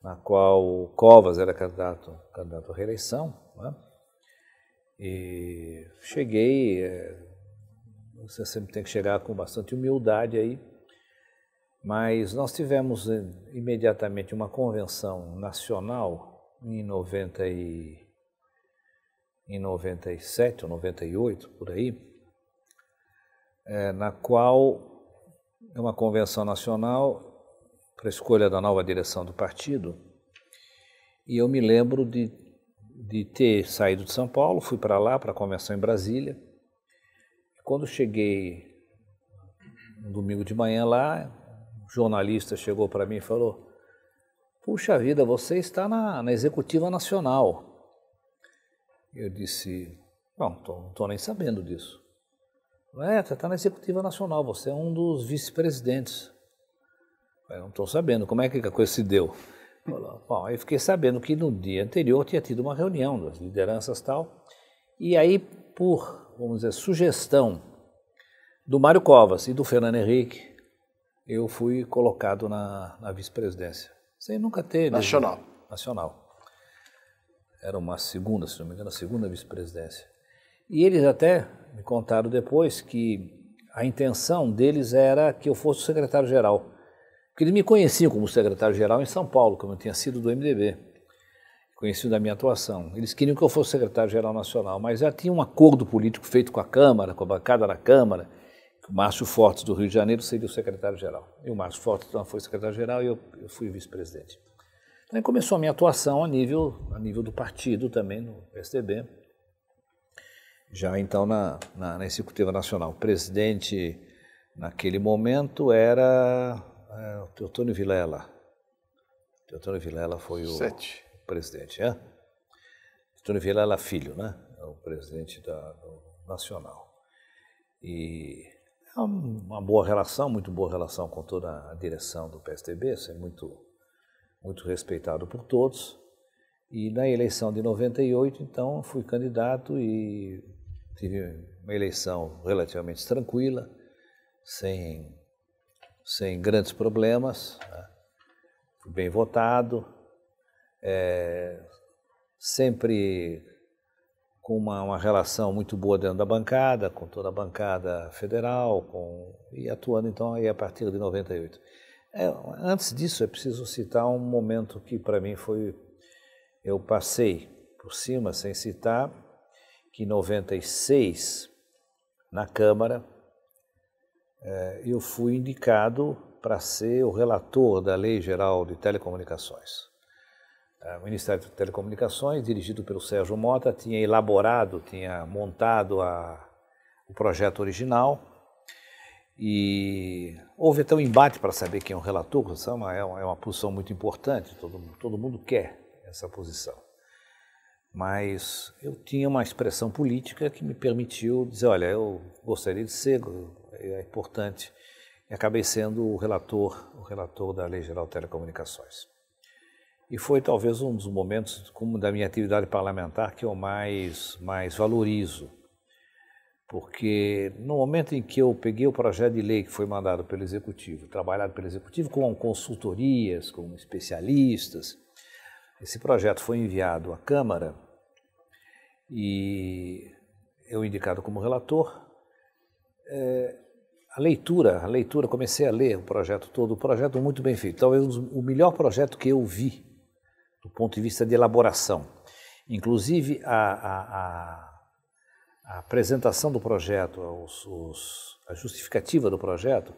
na qual o Covas era candidato, candidato à reeleição. Né? E cheguei, é, você sempre tem que chegar com bastante humildade aí, mas nós tivemos é, imediatamente uma convenção nacional em 90 e, em 97 ou 98, por aí, é, na qual é uma convenção nacional para a escolha da nova direção do partido. E eu me lembro de, de ter saído de São Paulo, fui para lá, para a convenção em Brasília. Quando cheguei no domingo de manhã lá, um jornalista chegou para mim e falou: Puxa vida, você está na, na Executiva Nacional. Eu disse: Não, não estou nem sabendo disso. É, você está na Executiva Nacional, você é um dos vice-presidentes. Eu não estou sabendo como é que a coisa se deu. Bom, aí fiquei sabendo que no dia anterior tinha tido uma reunião das lideranças tal, e aí por, vamos dizer, sugestão do Mário Covas e do Fernando Henrique, eu fui colocado na, na vice-presidência. Sem nunca ter... Nacional. Né? Nacional. Era uma segunda, se não me engano, a segunda vice-presidência. E eles até me contaram depois que a intenção deles era que eu fosse o secretário-geral porque eles me conheciam como secretário-geral em São Paulo, como eu tinha sido do MDB. Conheciam da minha atuação. Eles queriam que eu fosse secretário-geral nacional, mas já tinha um acordo político feito com a Câmara, com a bancada da Câmara, que o Márcio Fortes do Rio de Janeiro seria o secretário-geral. E o Márcio Fortes então, foi secretário-geral e eu, eu fui vice-presidente. Então aí começou a minha atuação a nível, a nível do partido também, no PSDB. Já então na, na, na Executiva Nacional. O presidente, naquele momento, era é, o Teotônio Vilela. Teotônio Vilela foi o Sete. presidente, é? Teotônio Vilela filho, né? É o presidente da, do Nacional. E é uma boa relação, muito boa relação com toda a direção do PSDB, é muito, muito respeitado por todos. E na eleição de 98, então, fui candidato e tive uma eleição relativamente tranquila, sem sem grandes problemas, né? bem votado, é, sempre com uma, uma, relação muito boa dentro da bancada, com toda a bancada federal, com, e atuando então aí a partir de 98. É, antes disso, é preciso citar um momento que para mim foi, eu passei por cima, sem citar, que em 96, na Câmara, eu fui indicado para ser o relator da Lei Geral de Telecomunicações. É, o Ministério de Telecomunicações, dirigido pelo Sérgio Mota, tinha elaborado, tinha montado a, o projeto original e houve até um embate para saber quem é o relator, é uma, é uma posição muito importante, todo, todo mundo quer essa posição. Mas eu tinha uma expressão política que me permitiu dizer, olha, eu gostaria de ser é importante. E acabei sendo o relator, o relator da Lei Geral de Telecomunicações. E foi talvez um dos momentos como da minha atividade parlamentar que eu mais, mais valorizo. Porque no momento em que eu peguei o projeto de lei que foi mandado pelo Executivo, trabalhado pelo Executivo com consultorias, com especialistas, esse projeto foi enviado à Câmara e eu indicado como relator, é, a leitura, a leitura, comecei a ler o projeto todo, o projeto muito bem feito, talvez o melhor projeto que eu vi do ponto de vista de elaboração. Inclusive a, a, a, a apresentação do projeto, os, os, a justificativa do projeto,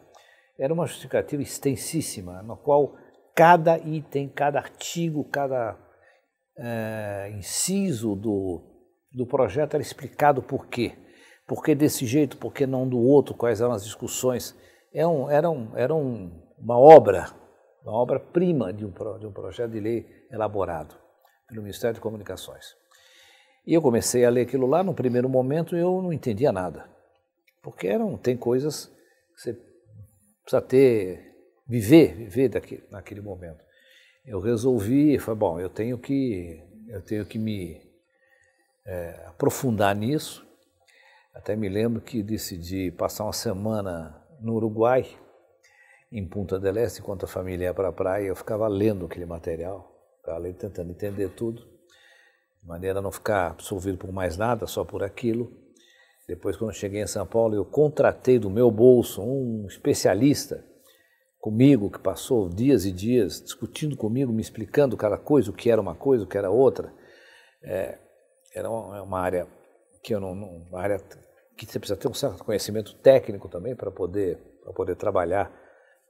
era uma justificativa extensíssima, na qual cada item, cada artigo, cada é, inciso do, do projeto era explicado por quê por que desse jeito, por que não do outro, quais eram as discussões. É um, era um, era um, uma obra, uma obra-prima de, um, de um projeto de lei elaborado pelo Ministério de Comunicações. E eu comecei a ler aquilo lá, no primeiro momento eu não entendia nada, porque eram, tem coisas que você precisa ter, viver, viver naquele momento. Eu resolvi, falei, bom, eu tenho que, eu tenho que me é, aprofundar nisso, até me lembro que decidi passar uma semana no Uruguai em Punta del Este, enquanto a família ia para a praia, eu ficava lendo aquele material, ficava lendo, tentando entender tudo, de maneira a não ficar absorvido por mais nada, só por aquilo. Depois, quando cheguei em São Paulo, eu contratei do meu bolso um especialista comigo, que passou dias e dias discutindo comigo, me explicando cada coisa, o que era uma coisa, o que era outra. É, era uma área que eu não, uma área que você precisa ter um certo conhecimento técnico também para poder, para poder trabalhar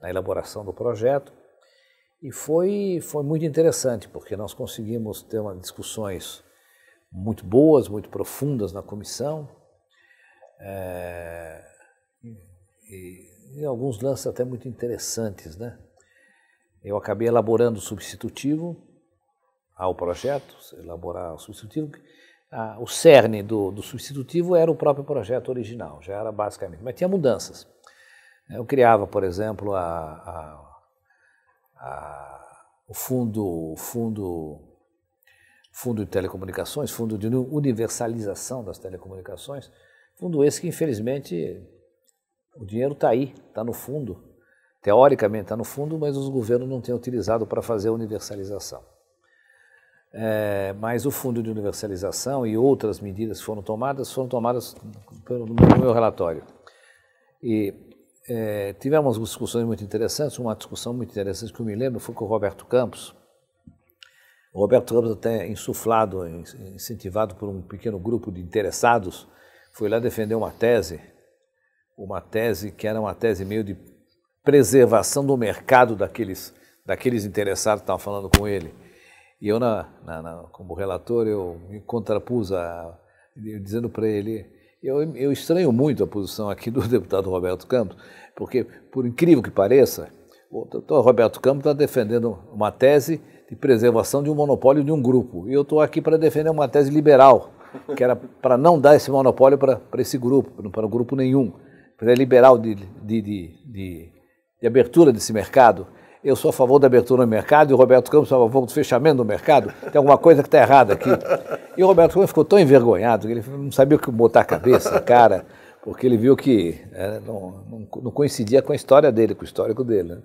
na elaboração do projeto. E foi, foi muito interessante, porque nós conseguimos ter uma, discussões muito boas, muito profundas na comissão, é, e, e, alguns lances até muito interessantes. Né? Eu acabei elaborando o substitutivo ao projeto, elaborar o substitutivo, ah, o cerne do, do, substitutivo era o próprio projeto original, já era basicamente, mas tinha mudanças. Eu criava, por exemplo, a, a, a, o fundo, fundo, fundo de telecomunicações, fundo de universalização das telecomunicações, fundo esse que infelizmente o dinheiro está aí, está no fundo, teoricamente está no fundo, mas os governos não têm utilizado para fazer a universalização. É, mas o fundo de universalização e outras medidas foram tomadas foram tomadas pelo, meu relatório. E é, tivemos discussões muito interessantes. Uma discussão muito interessante que eu me lembro foi com o Roberto Campos. O Roberto Campos, até insuflado, incentivado por um pequeno grupo de interessados, foi lá defender uma tese, uma tese que era uma tese meio de preservação do mercado daqueles, daqueles interessados que estavam falando com ele. E eu, na, na, na, como relator, eu me contrapus a, dizendo para ele, eu, eu estranho muito a posição aqui do deputado Roberto Campos, porque, por incrível que pareça, o doutor Roberto Campos está defendendo uma tese de preservação de um monopólio de um grupo. E eu estou aqui para defender uma tese liberal, que era para não dar esse monopólio para esse grupo, para grupo nenhum. Para liberal de, de, de, de abertura desse mercado eu sou a favor da abertura do mercado e o Roberto Campos é a favor do fechamento do mercado. Tem alguma coisa que está errada aqui. E o Roberto Campos ficou tão envergonhado que ele não sabia o que botar a cabeça, a cara, porque ele viu que é, não, não, não, coincidia com a história dele, com o histórico dele. Né?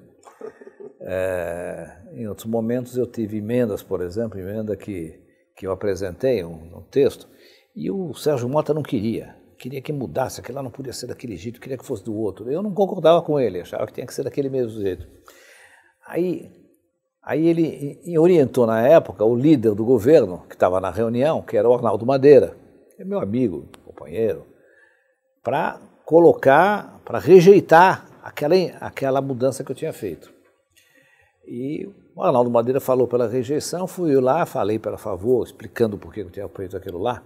É, em outros momentos eu tive emendas, por exemplo, emenda que, que eu apresentei, um, um texto, e o Sérgio Mota não queria queria que mudasse, aquilo lá não podia ser daquele jeito, queria que fosse do outro. Eu não concordava com ele, achava que tinha que ser daquele mesmo jeito. Aí, aí ele orientou na época o líder do governo, que estava na reunião, que era o Arnaldo Madeira, que é meu amigo, companheiro, para colocar, para rejeitar aquela, aquela mudança que eu tinha feito. E o Arnaldo Madeira falou pela rejeição, fui lá, falei pela favor, explicando por que eu tinha feito aquilo lá.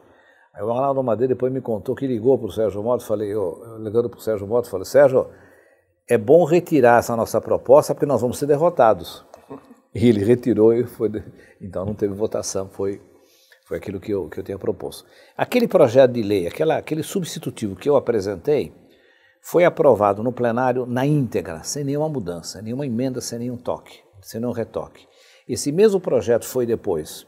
Aí o Arnaldo Madeira depois me contou que ligou para o Sérgio Mota, falei, eu, ligando para o Sérgio Mota, falei, Sérgio, é bom retirar essa nossa proposta porque nós vamos ser derrotados. E ele retirou e foi. Então não teve votação, foi, foi aquilo que eu, que eu tinha proposto. Aquele projeto de lei, aquela, aquele substitutivo que eu apresentei, foi aprovado no plenário na íntegra, sem nenhuma mudança, nenhuma emenda, sem nenhum toque, sem nenhum retoque. Esse mesmo projeto foi depois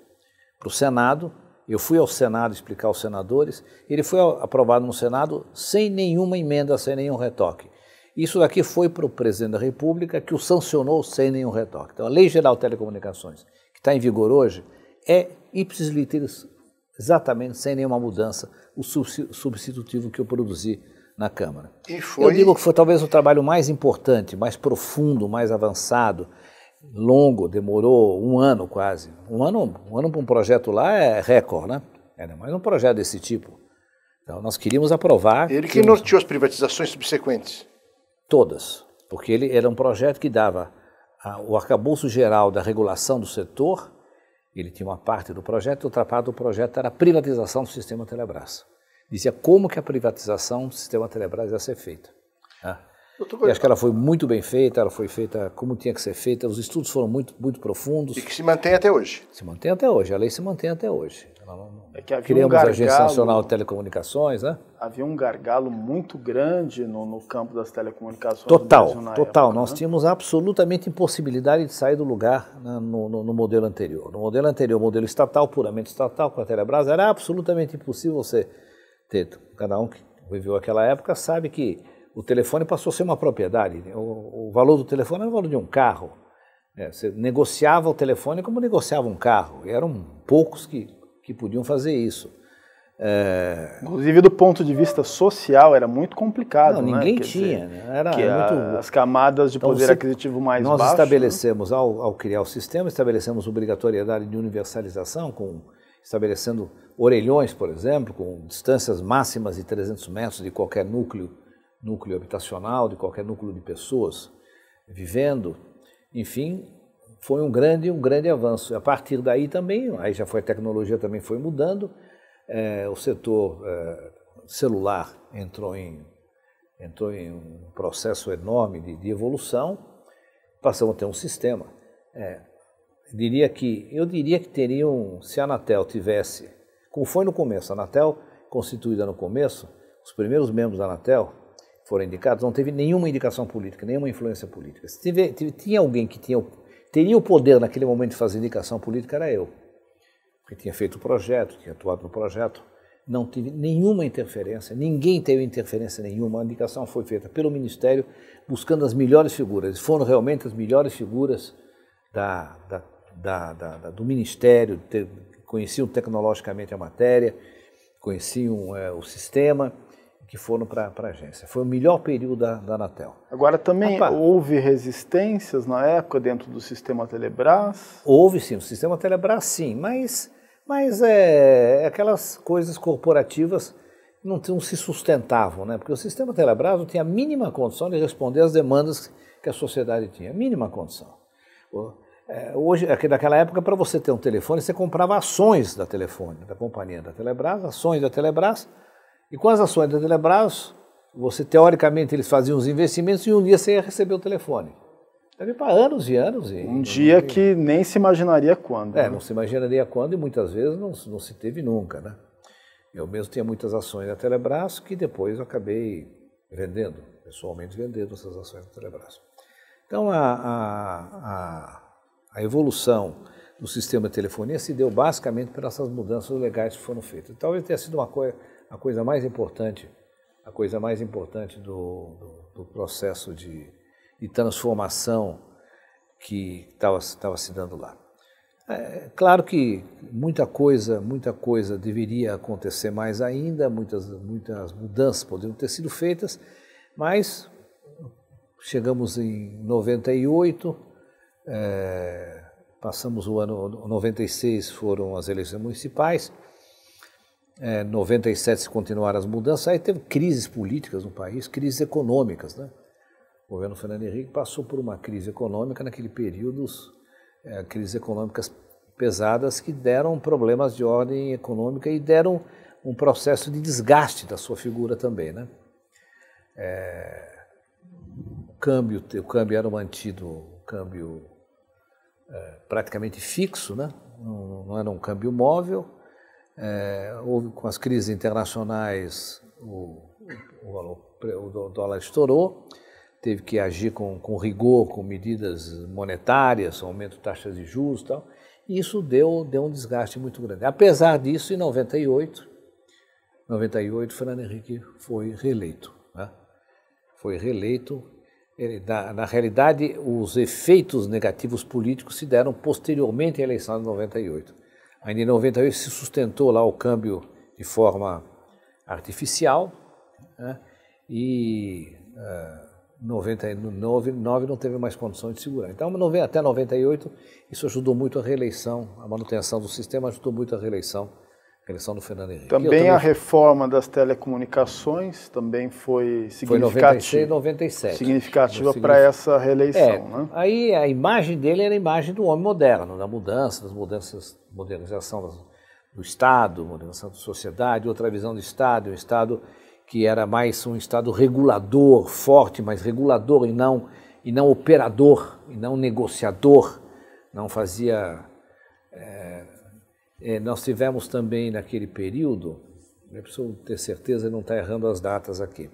para o Senado, eu fui ao Senado explicar aos senadores, ele foi aprovado no Senado sem nenhuma emenda, sem nenhum retoque. Isso daqui foi para o presidente da República, que o sancionou sem nenhum retoque. Então, a Lei Geral de Telecomunicações, que está em vigor hoje, é ipsis literis, exatamente sem nenhuma mudança, o substitutivo que eu produzi na Câmara. Foi... Eu digo que foi talvez o trabalho mais importante, mais profundo, mais avançado, longo, demorou um ano quase. Um ano, um ano para um projeto lá é recorde, né? É, mas um projeto desse tipo. Então, nós queríamos aprovar. Ele que norteou as privatizações subsequentes. Todas, porque ele era um projeto que dava a, o arcabouço geral da regulação do setor, ele tinha uma parte do projeto, outra parte do projeto era a privatização do sistema Telebrás. Dizia como que a privatização do sistema Telebrás ia ser feita. Né? E acho que ela foi muito bem feita, ela foi feita como tinha que ser feita, os estudos foram muito, muito profundos. E que se mantém até hoje. Se mantém até hoje, a lei se mantém até hoje. É que Criamos um gargalo, a Agência Nacional de Telecomunicações, né? Havia um gargalo muito grande no, no campo das telecomunicações. Total, total. Época, Nós né? tínhamos absolutamente impossibilidade de sair do lugar né, no, no, no, modelo anterior. No modelo anterior, modelo estatal, puramente estatal, com a Telebrás, era absolutamente impossível você ter. Cada um que viveu aquela época sabe que o telefone passou a ser uma propriedade. O, o valor do telefone era o valor de um carro. É, você negociava o telefone como negociava um carro. E eram poucos que, que podiam fazer isso. É... Inclusive do ponto de vista social era muito complicado. Não, né? ninguém né? tinha. Dizer, era muito... As camadas de então, poder você... aquisitivo mais nós baixo. Nós estabelecemos, né? ao, ao, criar o sistema, estabelecemos obrigatoriedade de universalização, com, estabelecendo orelhões, por exemplo, com distâncias máximas de 300 metros de qualquer núcleo, núcleo habitacional, de qualquer núcleo de pessoas vivendo. Enfim, foi um grande, um grande avanço. A partir daí também, aí já foi a tecnologia também foi mudando é, o setor é, celular entrou em, entrou em um processo enorme de, de evolução, passamos a ter um sistema. É, diria que, eu diria que teriam, se a Anatel tivesse, como foi no começo, a Anatel constituída no começo, os primeiros membros da Anatel foram indicados, não teve nenhuma indicação política, nenhuma influência política. Se tive, tinha alguém que tinha, teria o poder naquele momento de fazer indicação política, era eu que tinha feito o projeto, tinha atuado no projeto, não tive nenhuma interferência, ninguém teve interferência nenhuma. A indicação foi feita pelo Ministério buscando as melhores figuras. Foram realmente as melhores figuras da, da, da do Ministério, te, conheciam tecnologicamente a matéria, conheciam é, o sistema que foram para a agência. Foi o melhor período da, da Anatel. Agora, também houve resistências na época dentro do sistema Telebrás? Houve sim, o sistema Telebrás sim, mas mas é, é, aquelas coisas corporativas não, não se sustentavam, né? porque o sistema Telebrás não tinha a mínima condição de responder às demandas que a sociedade tinha, mínima condição. É, hoje, naquela época, para você ter um telefone, você comprava ações da telefone, da companhia da Telebrás, ações da Telebrás, e com as ações da Telebrás, você teoricamente eles faziam os investimentos e um dia você ia receber o telefone. Deve para anos e anos. E um dia não... que nem se imaginaria quando. É, né? não se imaginaria quando e muitas vezes não, não se teve nunca, né? Eu mesmo tinha muitas ações da Telebrás que depois eu acabei vendendo, pessoalmente vendendo essas ações da Telebrás. Então a, a, a, a evolução do sistema de telefonia se deu basicamente por essas mudanças legais que foram feitas. Talvez tenha sido uma coisa, a coisa mais importante, a coisa mais importante do, do, do processo de de transformação que estava se dando lá. É, claro que muita coisa, muita coisa deveria acontecer mais ainda, muitas, muitas mudanças poderiam ter sido feitas, mas chegamos em 98, é, passamos o ano 96, foram as eleições municipais, é, 97 se continuaram as mudanças, aí teve crises políticas no país, crises econômicas, né? O governo Fernando Henrique passou por uma crise econômica naquele período, é, crises econômicas pesadas que deram problemas de ordem econômica e deram um processo de desgaste da sua figura também, né? É, o câmbio, o câmbio era mantido, o câmbio é, praticamente fixo, né? Não, não, era um câmbio móvel. É, houve com as crises internacionais o, o, o dólar estourou teve que agir com, com rigor, com medidas monetárias, aumento de taxas de juros e tal, e isso deu, deu um desgaste muito grande. Apesar disso, em 98, 98 Fernando Henrique foi reeleito. Né? Foi reeleito. Ele, na, na, realidade, os efeitos negativos políticos se deram posteriormente à eleição de 98. Ainda em 98 se sustentou lá o câmbio de forma artificial né? e uh, 99 não teve mais condições de segurar. Então, até 98, isso ajudou muito a reeleição, a manutenção do sistema ajudou muito a reeleição, a reeleição do Fernando Henrique. Também, também a reforma das telecomunicações também foi significativa. Foi 96, 97. Significativa para essa reeleição, é, né? Aí a imagem dele era a imagem do homem moderno, da mudança, das mudanças, modernização do Estado, modernização da sociedade, outra visão do Estado, um Estado que era mais um Estado regulador, forte, mas regulador e não, e não operador, e não negociador, não fazia. É, é, nós tivemos também naquele período, eu preciso ter certeza de não estar errando as datas aqui,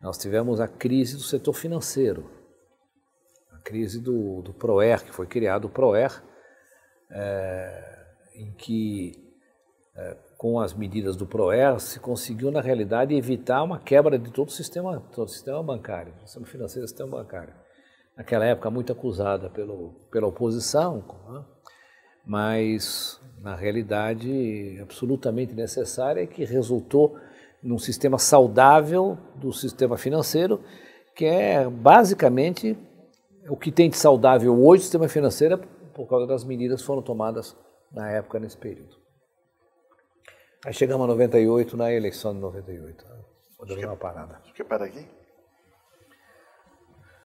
nós tivemos a crise do setor financeiro, a crise do, do PROER, que foi criado o PROER, é, em que é, com as medidas do PROER, se conseguiu, na realidade, evitar uma quebra de todo o sistema, todo o sistema bancário, sistema financeiro sistema bancário. Naquela época, muito acusada pelo, pela oposição, né? mas, na realidade, absolutamente necessária, que resultou num sistema saudável do sistema financeiro, que é basicamente o que tem de saudável hoje o sistema financeiro por causa das medidas que foram tomadas na época, nesse período. Aí chegamos a 98, na eleição de 98. Vou dar uma parada. Quer parar aqui?